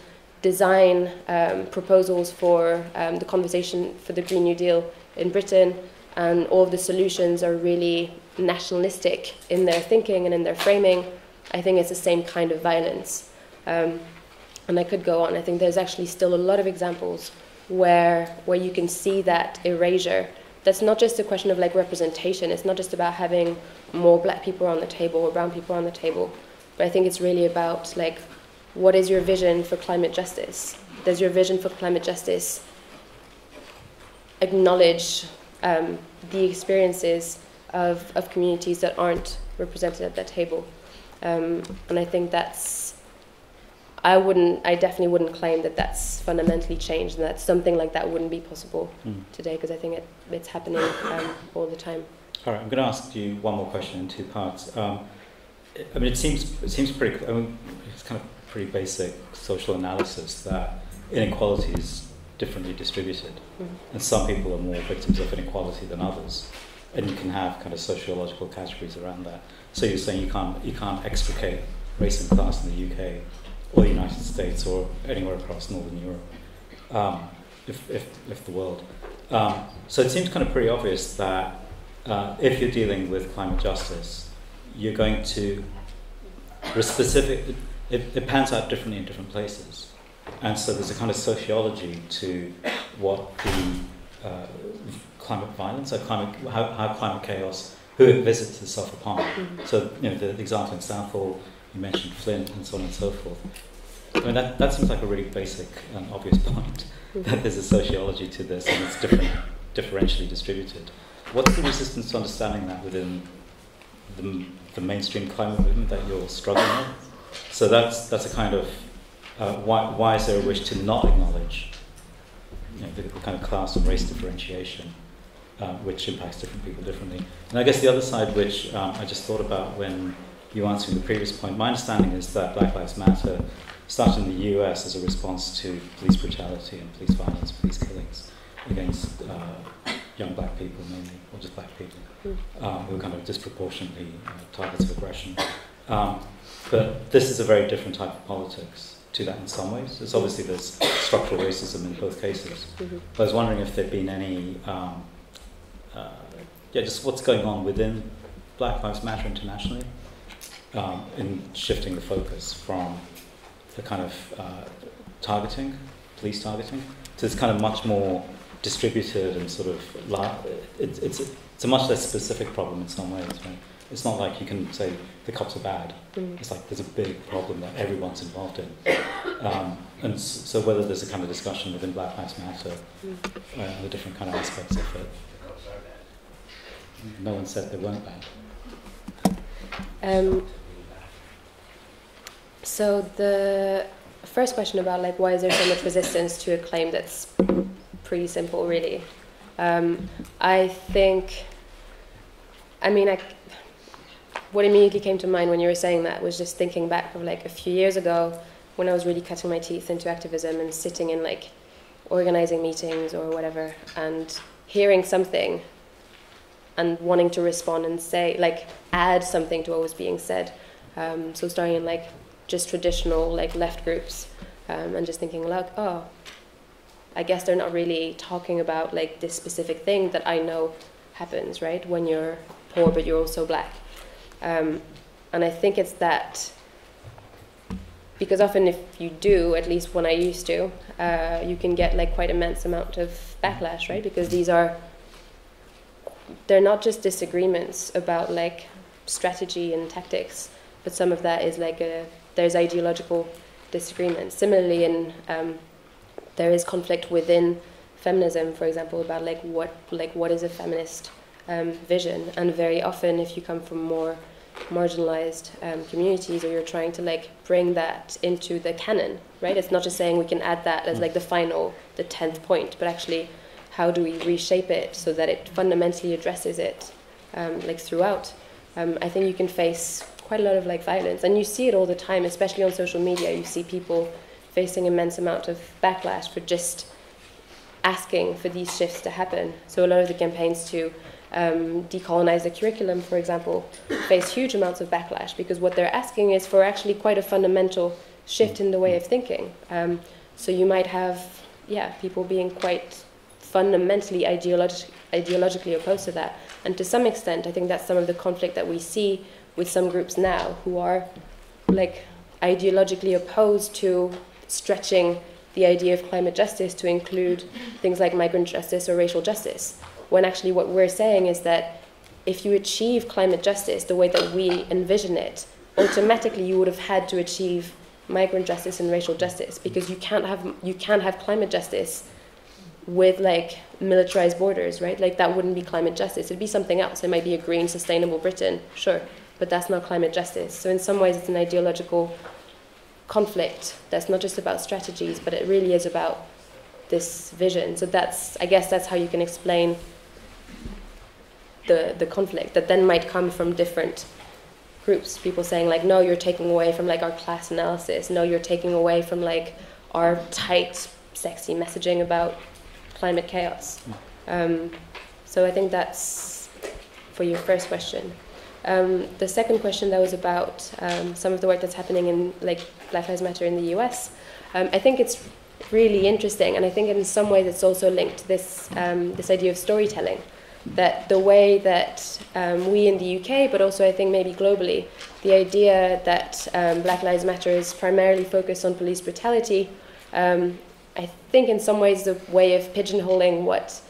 design um, proposals for um, the conversation for the Green New Deal in Britain and all of the solutions are really nationalistic in their thinking and in their framing, I think it's the same kind of violence. Um, and I could go on. I think there's actually still a lot of examples where where you can see that erasure. That's not just a question of like representation. It's not just about having more black people on the table or brown people on the table, but I think it's really about like what is your vision for climate justice? Does your vision for climate justice acknowledge um, the experiences of, of communities that aren't represented at that table? Um, and I think that's I wouldn't, I definitely wouldn't claim that that's fundamentally changed and that something like that wouldn't be possible Mm. today because I think it, it's happening um, all the time. All right, I'm going to ask you one more question in two parts. Um, I mean, it seems it seems pretty. I mean, it's kind of pretty basic social analysis that inequality is differently distributed, Mhm. and some people are more victims of inequality than others, and you can have kind of sociological categories around that. So you're saying you can't you can't extricate race and class in the UK or the United States or anywhere across Northern Europe, um, if, if if the world. Um, so it seems kind of pretty obvious that uh, if you're dealing with climate justice, you're going to specific. It, it pans out differently in different places, and so there's a kind of sociology to what the uh, climate violence, or climate how, how climate chaos, who it visits itself upon. So you know the, the example in Southall, you mentioned Flint, and so on and so forth. I mean that, that seems like a really basic and obvious point [laughs] that there's a sociology to this and it's different, differentially distributed. What's the resistance to understanding that within the, the mainstream climate movement that you're struggling with? So that's that's a kind of uh, why why is there a wish to not acknowledge you know, the, the kind of class and race differentiation, uh, which impacts different people differently? And I guess the other side, which um, I just thought about when you answering the previous point, my understanding is that Black Lives Matter started in the U.S. as a response to police brutality and police violence, police killings against uh, young black people mainly, or just black people, um, who were kind of disproportionately uh, targets of aggression. Um, but this is a very different type of politics to that in some ways. It's obviously there's structural racism in both cases. Mhm. But I was wondering if there'd been any, um, uh, yeah, just what's going on within Black Lives Matter internationally um, in shifting the focus from the kind of uh, targeting, police targeting, to this kind of much more distributed and sort of la- it, it's it's a much less specific problem in some ways. Right? It's not like you can say the cops are bad. Mm. It's like there's a big problem that everyone's involved in. Um, and so whether there's a kind of discussion within Black Lives Matter uh, the different kind of aspects of it. No one said they weren't bad. Um, so the first question about like why is there so much resistance to a claim that's pretty simple, really. Um, I think. I mean, I, what immediately came to mind when you were saying that was just thinking back of like a few years ago when I was really cutting my teeth into activism and sitting in like organizing meetings or whatever and hearing something and wanting to respond and say like add something to what was being said um, so starting in like just traditional like left groups um, and just thinking like oh i guess they're not really talking about like this specific thing that i know happens right when you're poor but you're also black. Um, and i think it's that because often if you do at least when i used to uh, you can get like quite immense amount of backlash right because these are they're not just disagreements about like strategy and tactics, but some of that is like a there's ideological disagreements. Similarly, in um, there is conflict within feminism, for example, about like what like what is a feminist um, vision, and very often if you come from more marginalized um, communities or you're trying to like bring that into the canon right? It's not just saying we can add that as like the final the 10th point but actually how do we reshape it so that it fundamentally addresses it um, like throughout? Um, i think you can face quite a lot of like violence and you see it all the time especially on social media you see people facing immense amount of backlash for just asking for these shifts to happen so a lot of the campaigns to um, decolonize the curriculum, for example, face huge amounts of backlash because what they're asking is for actually quite a fundamental shift in the way of thinking. Um, so you might have, yeah, people being quite fundamentally ideologi- ideologically opposed to that. And to some extent, I think that's some of the conflict that we see with some groups now who are like ideologically opposed to stretching the idea of climate justice to include things like migrant justice or racial justice. When actually, what we're saying is that if you achieve climate justice the way that we envision it, automatically you would have had to achieve migrant justice and racial justice because you can't have you can't have climate justice with like militarized borders, right? Like that wouldn't be climate justice. It'd be something else. It might be a green, sustainable Britain, sure, but that's not climate justice. So in some ways, it's an ideological conflict that's not just about strategies, but it really is about this vision. So that's, I guess, that's how you can explain the the conflict that then might come from different groups. People saying like, no, you're taking away from like our class analysis. No, you're taking away from like our tight, sexy messaging about climate chaos. Um, so I think that's for your first question. Um, the second question that was about um, some of the work that's happening in like Black Lives Matter in the U.S. Um, I think it's really interesting, and I think in some ways it's also linked to this um, this idea of storytelling. That the way that um, we in the UK, but also I think maybe globally, the idea that um, Black Lives Matter is primarily focused on police brutality I think in some ways a way of pigeonholing what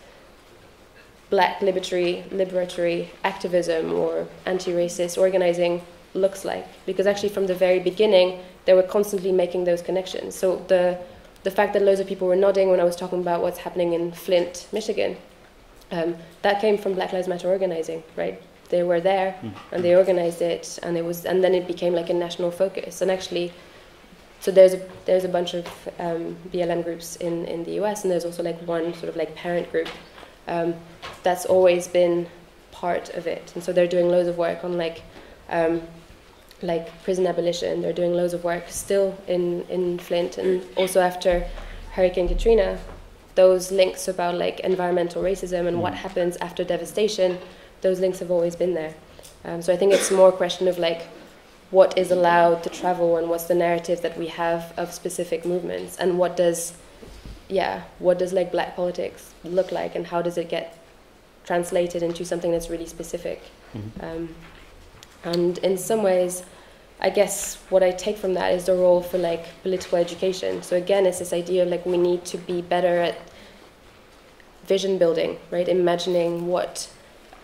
black liberatory, liberatory activism or anti-racist organizing looks like. Because actually from the very beginning, they were constantly making those connections. So the, the fact that loads of people were nodding when I was talking about what's happening in Flint, Michigan, um, that came from Black Lives Matter organizing, right? They were there mm. and they organized it, and it was, and then it became like a national focus. And actually, so there's a, there's a bunch of um, BLM groups in, in the US, and there's also like one sort of like parent group um, that's always been part of it. And so they're doing loads of work on like um, like prison abolition. They're doing loads of work still in in Flint, and also after Hurricane Katrina, those links about like environmental racism and what mm. happens after devastation, those links have always been there. Um, so I think it's more a question of like what is allowed to travel and what's the narrative that we have of specific movements and what does yeah what does like black politics look like and how does it get translated into something that's really specific mm-hmm. um, and in some ways i guess what i take from that is the role for like political education so again it's this idea of like we need to be better at vision building right imagining what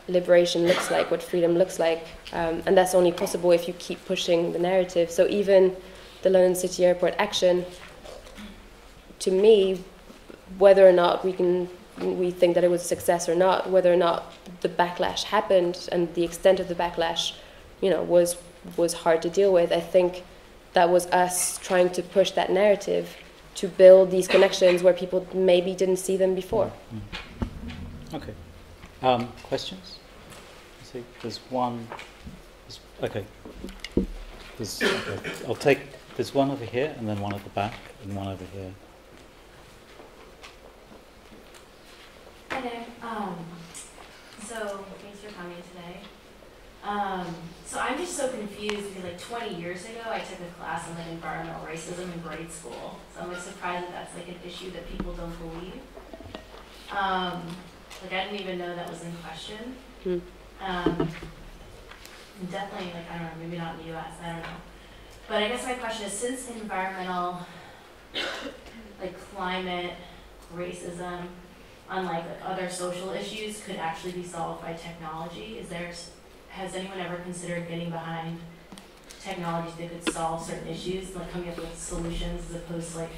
liberation looks like, what freedom looks like. Um, and that's only possible if you keep pushing the narrative. So even the London City Airport action, to me, whether or not we can we think that it was a success or not, whether or not the backlash happened and the extent of the backlash, you know, was was hard to deal with. I think that was us trying to push that narrative to build these connections where people maybe didn't see them before. Mm-hmm. Okay. Um, questions? see, there's one. There's, okay. There's, okay. I'll take. There's one over here, and then one at the back, and one over here. Hi there. Um, so thanks for coming today. Um, so I'm just so confused because like 20 years ago I took a class on like environmental racism in grade school. So I'm like surprised that that's like an issue that people don't believe. Um, like I didn't even know that was in question. Mm. Um, definitely, like I don't know, maybe not in the U.S. I don't know. But I guess my question is, since environmental, like climate, racism, unlike other social issues, could actually be solved by technology, is there has anyone ever considered getting behind technologies that could solve certain issues, like coming up with solutions as opposed to like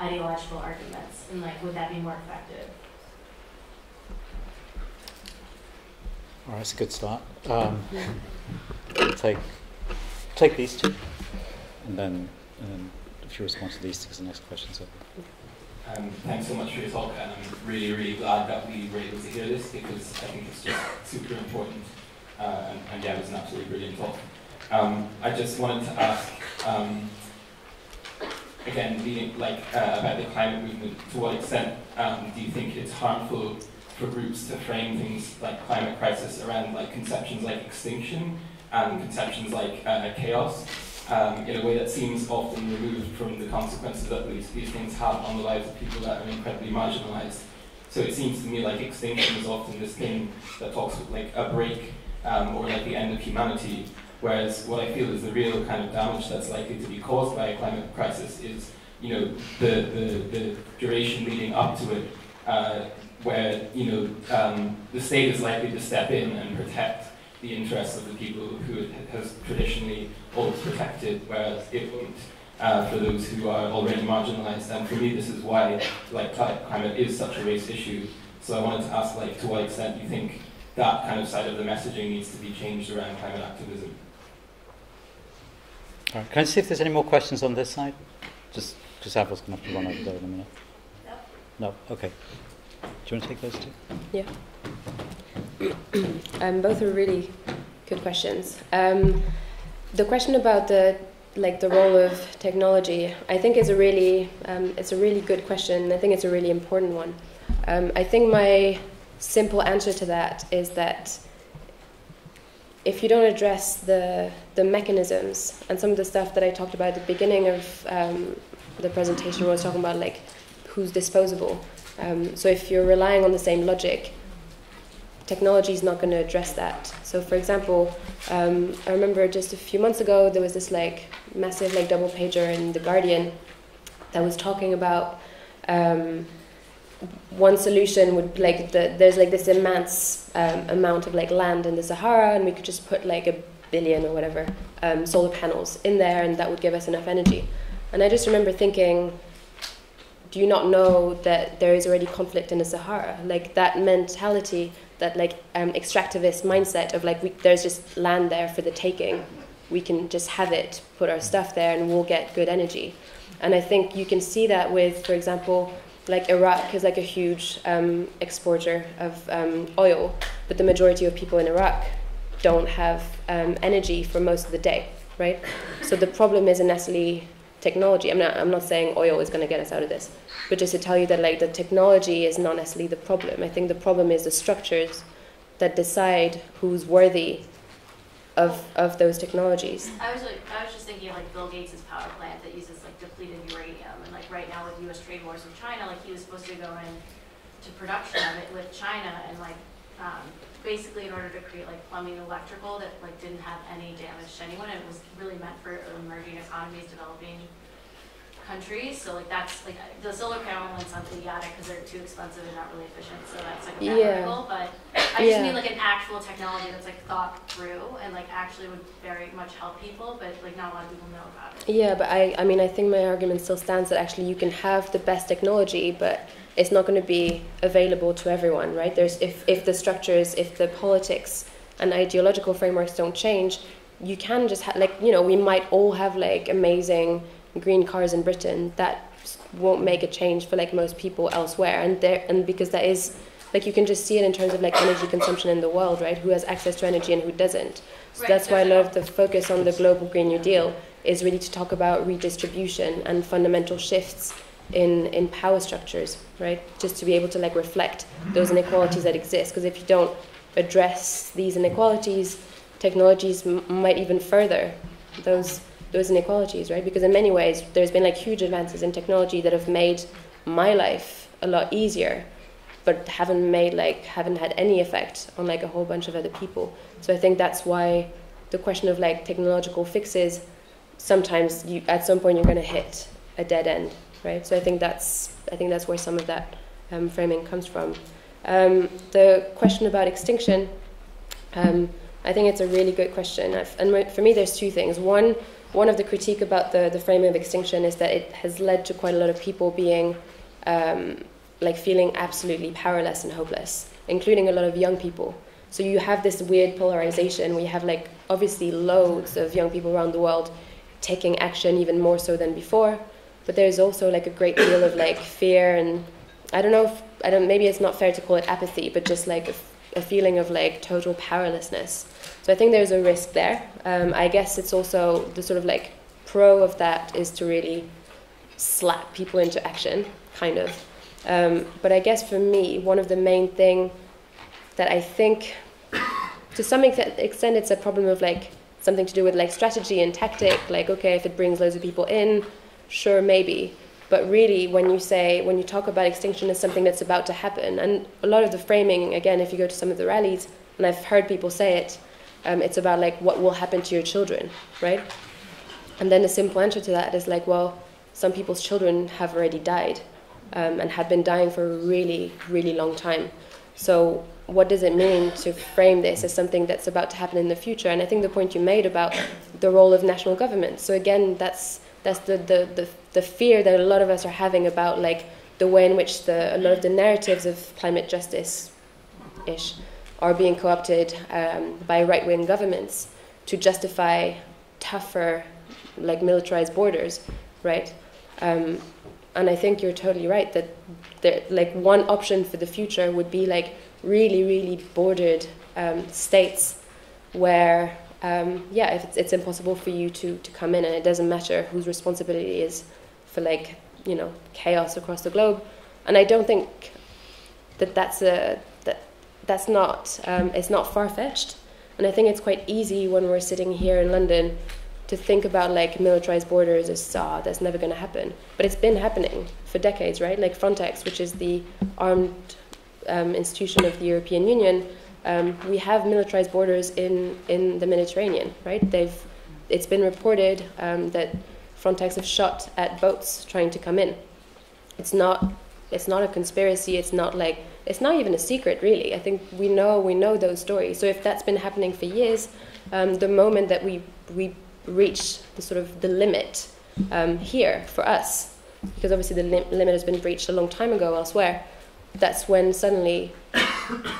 ideological arguments, and like would that be more effective? All right, that's a good start. Um, take take these two, and then, and then if you respond to these two, the next question. So. Um, thanks so much for your talk, and I'm really, really glad that we were able to hear this because I think it's just super important. Uh, and, and, yeah, it was an absolutely brilliant talk. Um, I just wanted to ask, um, again, leading, like uh, about the climate movement. To what extent um, do you think it's harmful for groups to frame things like climate crisis around like conceptions like extinction and conceptions like uh, chaos um, in a way that seems often removed from the consequences that these, these things have on the lives of people that are incredibly marginalized. So it seems to me like extinction is often this thing that talks about like a break um, or like the end of humanity. Whereas what I feel is the real kind of damage that's likely to be caused by a climate crisis is, you know, the, the, the duration leading up to it, uh, where, you know, um, the state is likely to step in and protect the interests of the people who it has traditionally always protected, whereas it won't. Uh, for those who are already marginalized, and for me, this is why like climate is such a race issue. So I wanted to ask, like, to what extent you think that kind of side of the messaging needs to be changed around climate activism. All right. Can I see if there's any more questions on this side? Just because Avril's going to have to run over there in a minute. No. No. Okay. Do you want to take those two? Yeah. [coughs] um, both are really good questions. Um, the question about the like the role of technology, I think is a really um, it's a really good question. I think it's a really important one. Um, I think my simple answer to that is that if you don't address the the mechanisms and some of the stuff that I talked about at the beginning of um, the presentation, I was talking about like who's disposable. Um, so if you're relying on the same logic, technology is not going to address that. So for example, um, I remember just a few months ago there was this like massive like double pager in the Guardian that was talking about um, one solution would like the, there's like this immense um, amount of like land in the Sahara, and we could just put like a billion or whatever um, solar panels in there, and that would give us enough energy. And I just remember thinking, do you not know that there is already conflict in the Sahara? Like that mentality, that like um, extractivist mindset of like we, there's just land there for the taking. We can just have it, put our stuff there, and we'll get good energy. And I think you can see that with, for example, like Iraq is like a huge um, exporter of um, oil, but the majority of people in Iraq don't have um, energy for most of the day, right? So the problem isn't necessarily technology. I'm not, I'm not saying oil is going to get us out of this, but just to tell you that like the technology is not necessarily the problem. I think the problem is the structures that decide who's worthy of, of those technologies. I was like, I was just thinking of like Bill Gates' power plant that uses like depleted uranium, and like right now with U.S. trade wars with China, like he was supposed to go in to production of it with China, and like um, basically in order to create like plumbing electrical that like didn't have any damage to anyone, it was really meant for emerging economies, developing countries. So like that's like the solar panel ones on the attic because they're too expensive and not really efficient. So that's like a bad Yeah. article. But I just Yeah. mean like an actual technology that's like thought through and like actually would very much help people, but like not a lot of people know about it. Yeah, but I, I mean, I think my argument still stands that actually you can have the best technology, but it's not going to be available to everyone, right? There's if, if the structures, if the politics and ideological frameworks don't change, you can just have like you know we might all have like amazing green cars in Britain that won't make a change for like most people elsewhere, and there and because that is like you can just see it in terms of like energy consumption in the world, right? Who has access to energy and who doesn't. So Right, that's why a lot of the focus on the global Green New Deal is really to talk about redistribution and fundamental shifts in, in power structures, right? Just to be able to like reflect those inequalities that exist. Because if you don't address these inequalities, technologies might even further those those inequalities, right? Because in many ways, there's been like huge advances in technology that have made my life a lot easier, but haven't made like haven't had any effect on like a whole bunch of other people. So I think that's why the question of like technological fixes sometimes you at some point you're going to hit a dead end, right? So I think that's I think that's where some of that um, framing comes from. Um, the question about extinction, um, I think it's a really good question. I've, and for me, there's two things. One, one of the critique about the the framing of extinction is that it has led to quite a lot of people being um, like feeling absolutely powerless and hopeless, including a lot of young people. So you have this weird polarization where you have like obviously loads of young people around the world taking action even more so than before, but there's also like a great deal of like fear and I don't know if I don't maybe it's not fair to call it apathy, but just like a feeling of like total powerlessness. So I think there's a risk there. Um, I guess it's also the sort of like pro of that is to really slap people into action, kind of. Um, but I guess for me, one of the main thing that I think, to some extent, it's a problem of like something to do with like strategy and tactic. Like, okay, if it brings loads of people in, sure, maybe. But really, when you say, when you talk about extinction as something that's about to happen, and a lot of the framing, again, if you go to some of the rallies, and I've heard people say it, um, it's about like what will happen to your children, right? And then the simple answer to that is like, well, some people's children have already died um, and had been dying for a really, really long time. So, what does it mean to frame this as something that's about to happen in the future? And I think the point you made about the role of national government. So again, that's that's the, the, the, the fear that a lot of us are having about like the way in which the, a lot of the narratives of climate justice ish are being co-opted um, by right-wing governments to justify tougher like militarized borders right? Um, and i think you're totally right that there, like one option for the future would be like really really bordered um, states where um, yeah, if it's, it's impossible for you to, to come in and it doesn't matter whose responsibility is for like, you know, chaos across the globe. And I don't think that that's a, that, that's not, um, it's not far-fetched. And I think it's quite easy when we're sitting here in London to think about like militarized borders as ah, that's never going to happen. But it's been happening for decades, right? Like Frontex, which is the armed um, institution of the European Union, um, we have militarized borders in, in the Mediterranean, right? They've, it's been reported um, that Frontex have shot at boats trying to come in. It's not, it's not a conspiracy. It's not like, it's not even a secret, really. I think we know, we know those stories. So if that's been happening for years, um, the moment that we, we reach the sort of the limit um, here for us, because obviously the lim- limit has been breached a long time ago elsewhere, that's when suddenly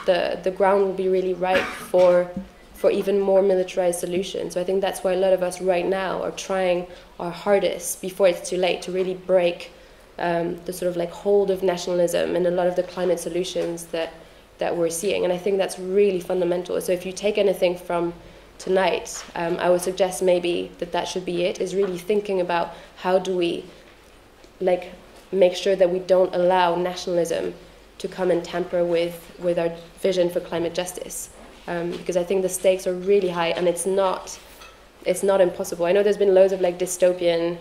the the ground will be really ripe for for even more militarized solutions. So I think that's why a lot of us right now are trying our hardest before it's too late to really break um, the sort of like hold of nationalism and a lot of the climate solutions that that we're seeing. And I think that's really fundamental. So if you take anything from tonight, um, I would suggest maybe that that should be it. Is really thinking about how do we like make sure that we don't allow nationalism to come and tamper with, with our vision for climate justice. Um, because I think the stakes are really high and it's not, it's not impossible. I know there's been loads of like dystopian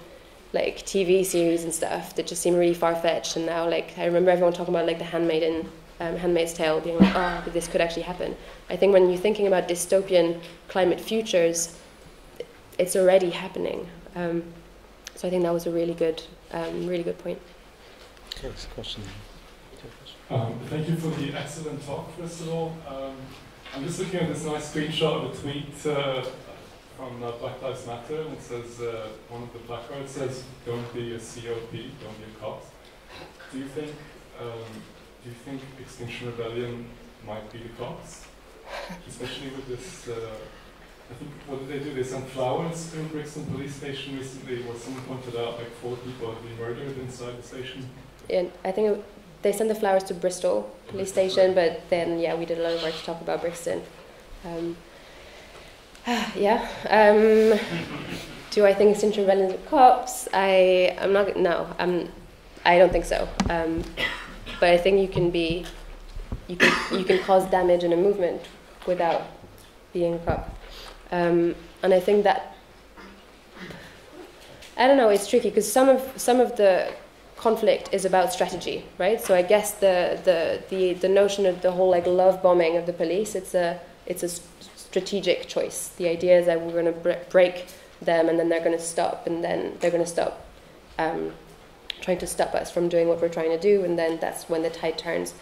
like TV series and stuff that just seem really far fetched. And now, like, I remember everyone talking about like the Handmaiden, um, Handmaid's Tale, being like, oh, this could actually happen. I think when you're thinking about dystopian climate futures, it's already happening. Um, so I think that was a really good, um, really good point. Okay, question. Um, thank you for the excellent talk, first of all. Um, I'm just looking at this nice screenshot of a tweet uh, from uh, Black Lives Matter, and it says, uh, one of the placards says, don't be a COP, don't be a cop. Do you think, um, do you think Extinction Rebellion might be the cops? Especially with this, uh, I think, what did they do? They sent flowers to Brixton police station recently, where someone pointed out like four people had been murdered inside the station. And I think they sent the flowers to Bristol police station, but then yeah, we did a lot of work to talk about Brixton. Um, [sighs] yeah. Um, do I think Extinction Rebellion with cops? I I'm not no. I'm I don't think so. Um, but I think you can be you can you can cause damage in a movement without being a cop. Um, and I think that I don't know. It's tricky because some of some of the conflict is about strategy, right? So I guess the, the, the, the notion of the whole like love bombing of the police, it's a, it's a strategic choice. The idea is that we're going to br- break them and then they're going to stop and then they're going to stop um, trying to stop us from doing what we're trying to do and then that's when the tide turns.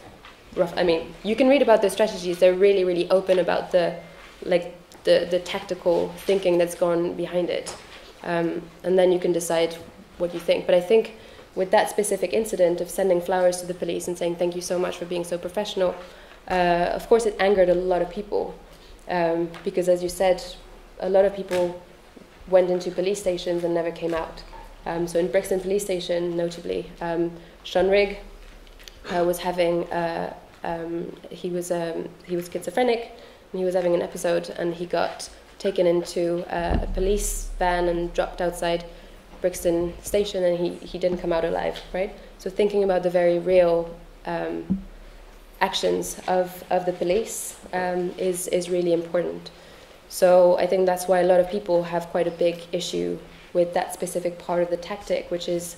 Rough. I mean, you can read about the strategies. They're really, really open about the like the, the tactical thinking that's gone behind it. Um, and then you can decide what you think. But I think with that specific incident of sending flowers to the police and saying thank you so much for being so professional, uh, of course it angered a lot of people um, because, as you said, a lot of people went into police stations and never came out. Um, so in Brixton Police Station, notably, um, Sean Rigg uh, was having uh, um, he was um, he was schizophrenic and he was having an episode and he got taken into uh, a police van and dropped outside Brixton Station and he, he didn't come out alive, right? So thinking about the very real um, actions of, of the police um, is, is really important. So I think that's why a lot of people have quite a big issue with that specific part of the tactic, which is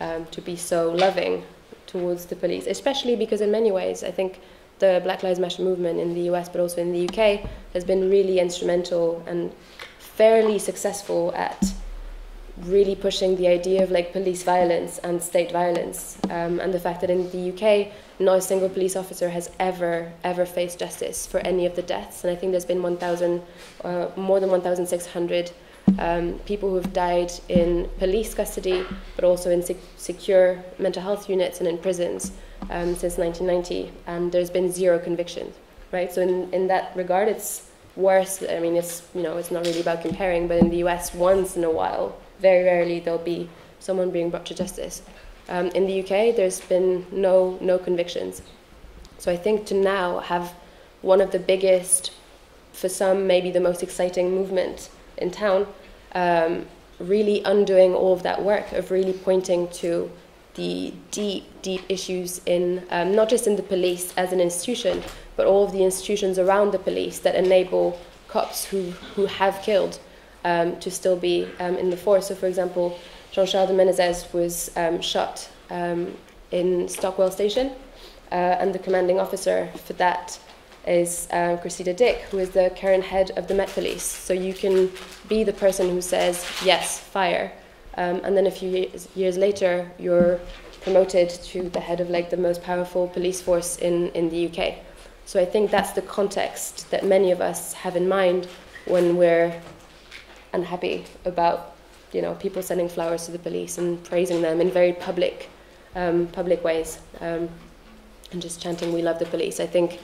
um, to be so loving towards the police, especially because in many ways I think the Black Lives Matter movement in the US but also in the UK has been really instrumental and fairly successful at really pushing the idea of like police violence and state violence um, and the fact that in the UK not a single police officer has ever ever faced justice for any of the deaths. And I think there's been 1,000 uh, more than 1,600 um, people who have died in police custody but also in sec- secure mental health units and in prisons um, since 1990 and there's been zero convictions right? So in, in that regard it's worse. I mean it's you know it's not really about comparing but in the US once in a while very rarely there'll be someone being brought to justice. Um, in the UK, there's been no no convictions. So I think to now have one of the biggest, for some maybe the most exciting movement in town, um, really undoing all of that work of really pointing to the deep, deep issues in um, not just in the police as an institution, but all of the institutions around the police that enable cops who, who have killed um, to still be um, in the force. So, for example, Jean Charles de Menezes was um, shot um, in Stockwell Station, uh, and the commanding officer for that is uh, Cressida Dick, who is the current head of the Met Police. So, you can be the person who says, yes, fire. Um, and then a few years, years later, you're promoted to the head of like the most powerful police force in, in the UK. So I think that's the context that many of us have in mind when we're unhappy about you know people sending flowers to the police and praising them in very public um, public ways um, and just chanting we love the police. I think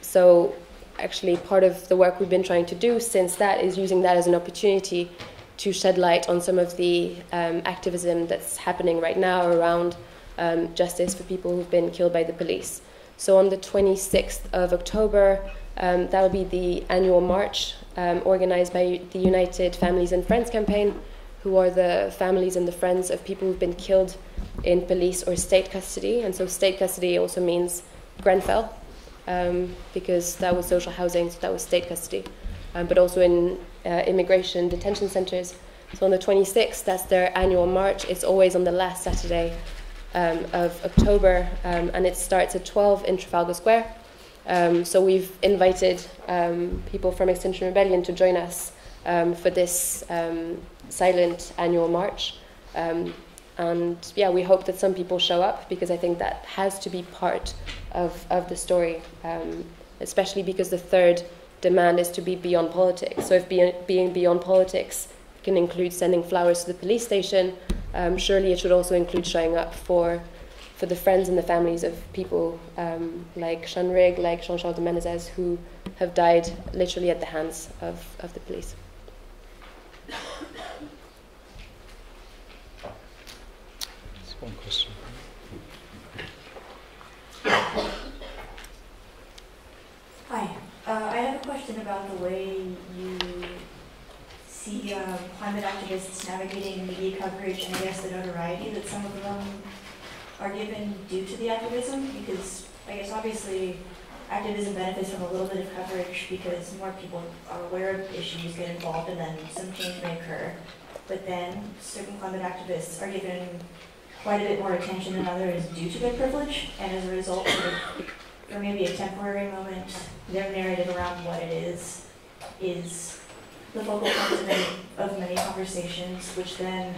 so actually part of the work we've been trying to do since that is using that as an opportunity to shed light on some of the um, activism that's happening right now around um, justice for people who've been killed by the police. So on the 26th of october um, that will be the annual march um, organized by the United Families and Friends campaign, who are the families and the friends of people who've been killed in police or state custody. And so, state custody also means Grenfell, um, because that was social housing, so that was state custody, um, but also in uh, immigration detention centers. So, on the 26th, that's their annual march. It's always on the last Saturday um, of October, um, and it starts at 12 in Trafalgar Square. Um, so we've invited um, people from Extinction Rebellion to join us um, for this um, silent annual march. Um, and yeah, we hope that some people show up because I think that has to be part of, of the story, um, especially because the third demand is to be beyond politics. So if be, being beyond politics can include sending flowers to the police station, surely it should also include showing up for for the friends and the families of people um, like Sean Rigg, like Jean Charles de Menezes, who have died literally at the hands of, of the police. one question. Hi, uh, I have a question about the way you see uh, climate activists navigating media coverage and I guess the notoriety that some of them are given due to the activism because I guess obviously activism benefits from a little bit of coverage because more people are aware of issues, get involved, and then some change may occur. But then certain climate activists are given quite a bit more attention than others due to their privilege, and as a result, for maybe a temporary moment, their narrative around what it is is the focal point of many, of many conversations, which then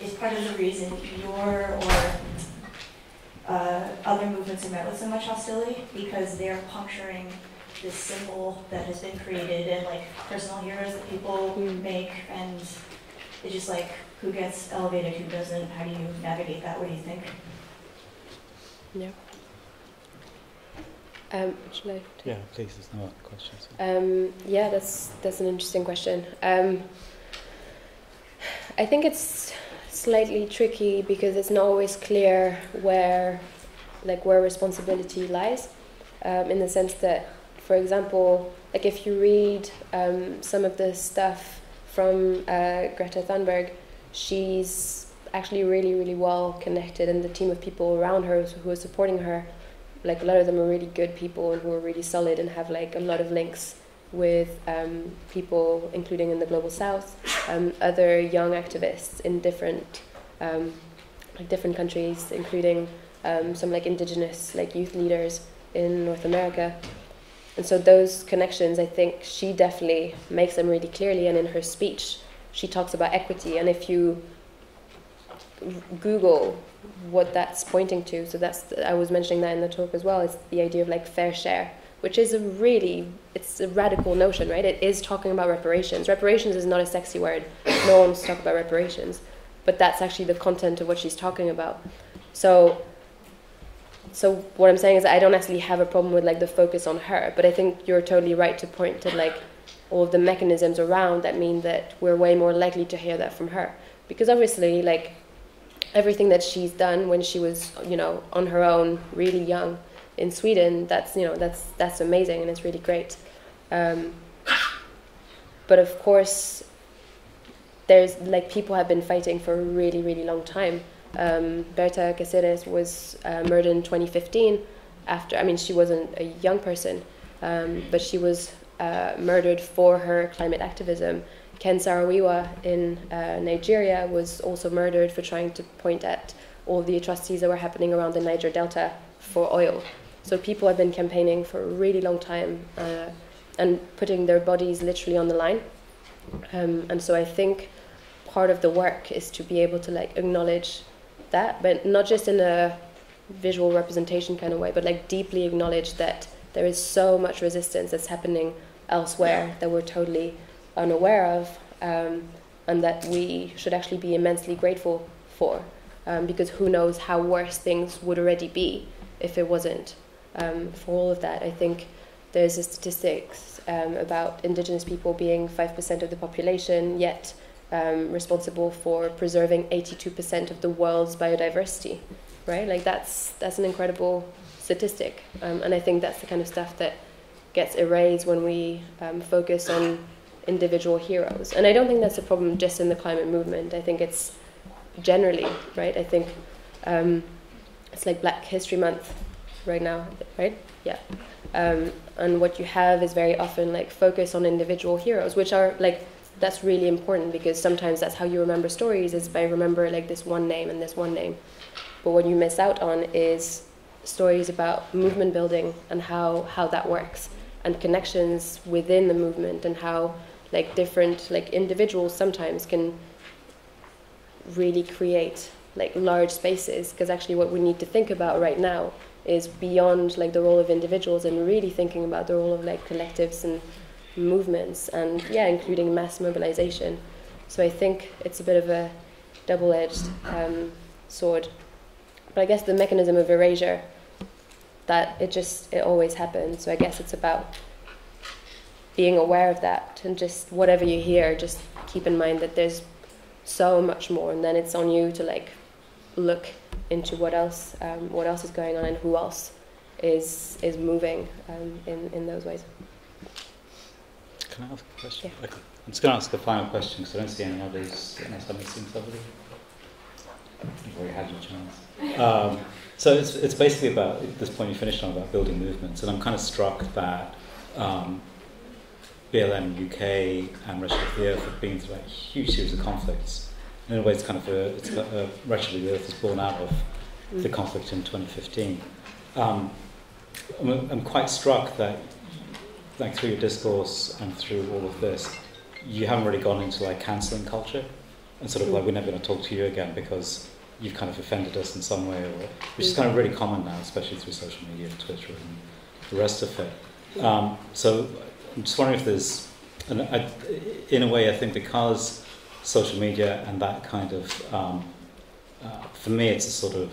is part of the reason your or uh, other movements are met with so much hostility because they're puncturing this symbol that has been created and like personal heroes that people mm. make and it's just like who gets elevated, who doesn't, how do you navigate that, what do you think? Yeah. Um, should I? Yeah, please, there's no other questions. Um, yeah, that's, that's an interesting question. Um, I think it's slightly tricky because it's not always clear where like where responsibility lies um, in the sense that for example like if you read um, some of the stuff from uh, Greta Thunberg she's actually really really well connected and the team of people around her who are supporting her like a lot of them are really good people and who are really solid and have like a lot of links with um, people, including in the global south, um, other young activists in different um, like different countries, including um, some like indigenous like youth leaders in North America. And so those connections, I think she definitely makes them really clearly. And in her speech, she talks about equity. And if you Google what that's pointing to, so that's I was mentioning that in the talk as well. It's the idea of like fair share, which is a really it's a radical notion, right? It is talking about reparations. Reparations is not a sexy word. No one wants to talk about reparations, but that's actually the content of what she's talking about. So so what I'm saying is I don't actually have a problem with like the focus on her, but I think you're totally right to point to like all of the mechanisms around that mean that we're way more likely to hear that from her. Because obviously, like everything that she's done when she was, you know, on her own, really young in Sweden, that's you know that's that's amazing and it's really great. Um, but of course, there's like people have been fighting for a really really long time um, Berta Cáceres was uh, murdered in 2015 after, I mean, she wasn't a young person, um, but she was uh, murdered for her climate activism. Ken Saro-Wiwa in uh, Nigeria was also murdered for trying to point at all the atrocities that were happening around the Niger Delta for oil. So people have been campaigning for a really long time uh, and putting their bodies literally on the line. Um, and so I think part of the work is to be able to like acknowledge that, but not just in a visual representation kind of way, but like deeply acknowledge that there is so much resistance that's happening elsewhere that we're totally unaware of, um, and that we should actually be immensely grateful for, um, because who knows how worse things would already be if it wasn't um, for all of that. I think there's a statistics um, about indigenous people being 5% of the population, yet um, responsible for preserving 82% of the world's biodiversity, right? Like that's that's an incredible statistic, um, and I think that's the kind of stuff that gets erased when we um, focus on individual heroes. And I don't think that's a problem just in the climate movement. I think it's generally right. I think um, it's like Black History Month right now, right? Yeah. And what you have is very often like focus on individual heroes, which are like that's really important because sometimes that's how you remember stories is by remember like this one name and this one name. But what you miss out on is stories about movement building and how, how that works and connections within the movement and how like different like individuals sometimes can really create like large spaces because actually what we need to think about right now is beyond like the role of individuals and really thinking about the role of like collectives and movements and yeah, including mass mobilization. So I think it's a bit of a double-edged um, sword. But I guess the mechanism of erasure, that it just it always happens. So I guess it's about being aware of that and just whatever you hear, just keep in mind that there's so much more, and then it's on you to like look into what else um, what else is going on and who else is is moving um, in in those ways. Can I ask a question? Yeah. Okay. I'm just going to ask a final question because I don't see any others unless I'm missing somebody. You've already had your chance. Um, so it's, it's basically about, this point you finished on about building movements, and I'm kind of struck that um, BLM UK and Wretched of the Earth have been through a huge series of conflicts. In a way, it's kind of a, it's a, a the Earth is born out of mm. the conflict in 2015. Um, I'm, I'm quite struck that like through your discourse and through all of this, you haven't really gone into like cancelling culture and sort of like we're never going to talk to you again because you've kind of offended us in some way, or which is kind of really common now, especially through social media, and Twitter, and the rest of it. Um, so I'm just wondering if there's, an, I, in a way, I think because social media and that kind of, um, uh, for me, it's a sort of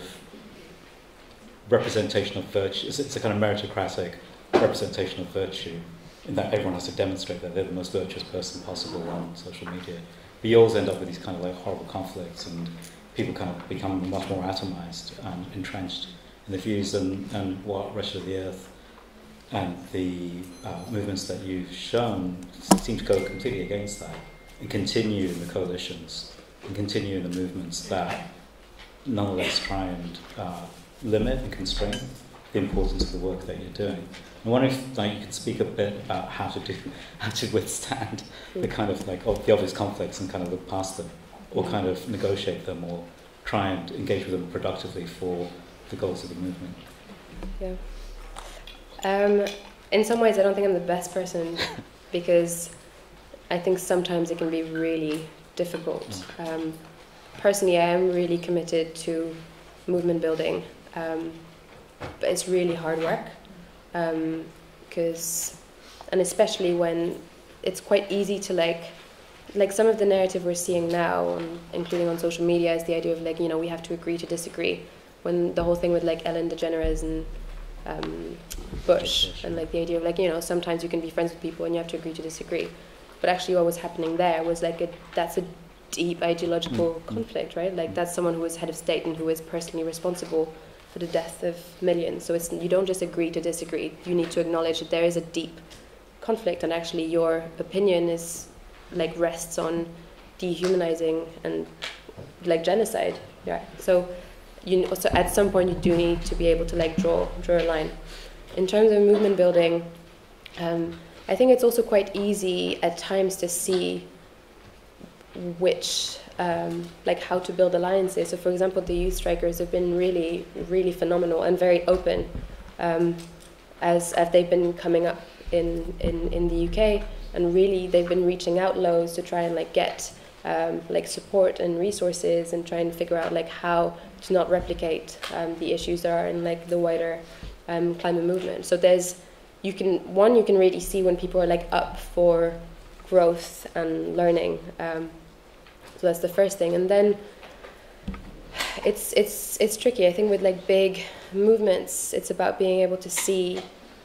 representation of virtue. It's, it's a kind of meritocratic representation of virtue in that everyone has to demonstrate that they're the most virtuous person possible on social media. But you always end up with these kind of like horrible conflicts and people kind of become much more atomized and entrenched in the views and, and what Wretched of the Earth and the uh, movements that you've shown seem to go completely against that and continue in the coalitions and continue in the movements that nonetheless try and uh, limit and constrain the importance of the work that you're doing. I wonder if like, you could speak a bit about how to do, [laughs] how to withstand the kind of like the obvious conflicts and kind of look past them, or kind of negotiate them, or try and engage with them productively for the goals of the movement? Yeah. Um, in some ways, I don't think I'm the best person [laughs] because I think sometimes it can be really difficult. Um, personally, I am really committed to movement building, um, but it's really hard work because, um, and especially when it's quite easy to like like some of the narrative we're seeing now, on, including on social media, is the idea of like you know we have to agree to disagree. When the whole thing with like Ellen DeGeneres and um, Bush and like the idea of like you know sometimes you can be friends with people and you have to agree to disagree, but actually what was happening there was like a, that's a deep ideological mm. conflict, right? Like that's someone who is head of state and who is personally responsible for the death of millions. So it's you don't just agree to disagree. You need to acknowledge that there is a deep conflict and actually your opinion is like rests on dehumanizing and like genocide. Yeah. So you so at some point you do need to be able to like draw draw a line. In terms of movement building, um, I think it's also quite easy at times to see which um, like how to build alliances. So, for example, the youth strikers have been really, really phenomenal and very open um, as as they've been coming up in, in in the UK and really they've been reaching out lows to try and like get um, like support and resources and try and figure out like how to not replicate um, the issues there are in like the wider um, climate movement. So there's you can one you can really see when people are like up for growth and learning. Um, so that's the first thing, and then it's it's it's tricky. I think with like big movements, it's about being able to see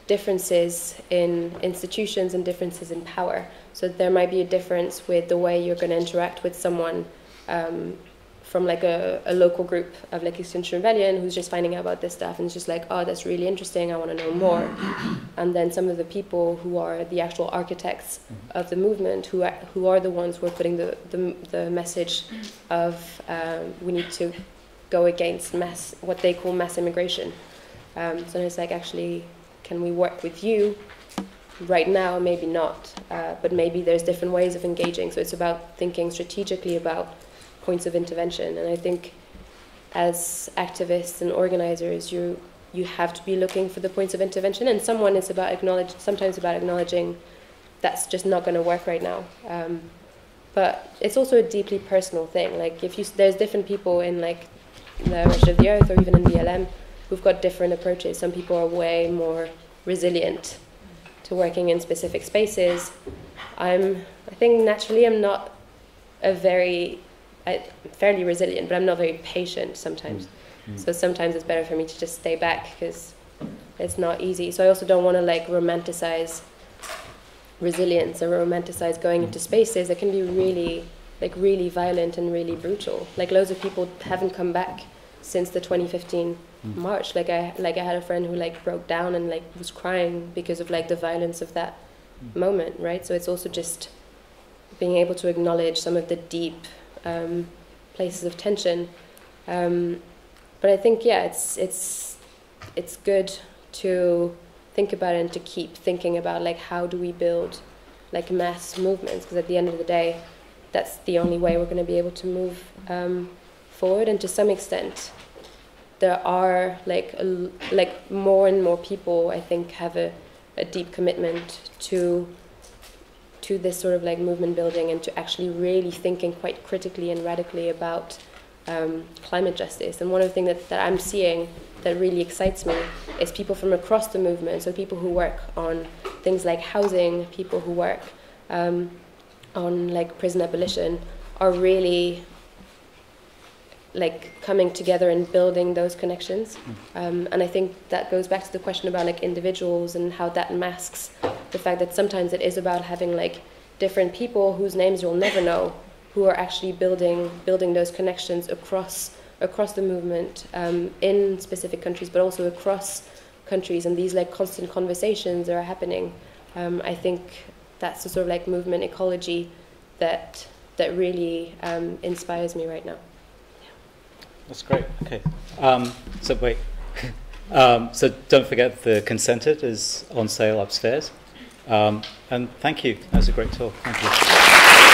differences in institutions and differences in power. So there might be a difference with the way you're going to interact with someone um, from like a, a local group of like Extinction Rebellion who's just finding out about this stuff and it's just like, oh, that's really interesting. I want to know more. and then some of the people who are the actual architects of the movement, who are, who are the ones who are putting the the, the message of um, we need to go against mass what they call mass immigration. Um, so it's like actually can we work with you? Right now, maybe not, uh, but maybe there's different ways of engaging. So it's about thinking strategically about points of intervention. And I think as activists and organizers, you you have to be looking for the points of intervention. And someone is about acknowledge sometimes about acknowledging that's just not going to work right now. Um, but it's also a deeply personal thing. Like if you there's different people in like the Wretched of the Earth or even in BLM who've got different approaches. Some people are way more resilient to working in specific spaces. I'm, I think naturally I'm not a very, I, am fairly resilient, but I'm not very patient sometimes. Mm. So sometimes it's better for me to just stay back because it's not easy. So I also don't want to like romanticize resilience or romanticize going into spaces that can be really, like really violent and really brutal. Like loads of people haven't come back since the 2015 mm. March. Like I like I had a friend who like broke down and like was crying because of like the violence of that mm. moment, right? So it's also just being able to acknowledge some of the deep um, places of tension. Um, but I think yeah, it's it's it's good to think about it and to keep thinking about like how do we build like mass movements because at the end of the day, that's the only way we're going to be able to move um, forward. And to some extent, there are like a, like more and more people I think have a, a deep commitment to to this sort of like movement building and to actually really thinking quite critically and radically about um, climate justice. And one of the things that, that I'm seeing that really excites me is people from across the movement, so people who work on things like housing, people who work um, on like prison abolition, are really like coming together and building those connections. Um, and I think that goes back to the question about like individuals and how that masks the fact that sometimes it is about having like different people whose names you'll never know who are actually building building those connections across across the movement um, in specific countries, but also across countries. And these like constant conversations that are happening. Um, I think that's the sort of like movement ecology that that really um, inspires me right now. That's great. Okay. Um, so wait. [laughs] um, so don't forget the consented is on sale upstairs. Um, and thank you. That was a great talk. Thank you.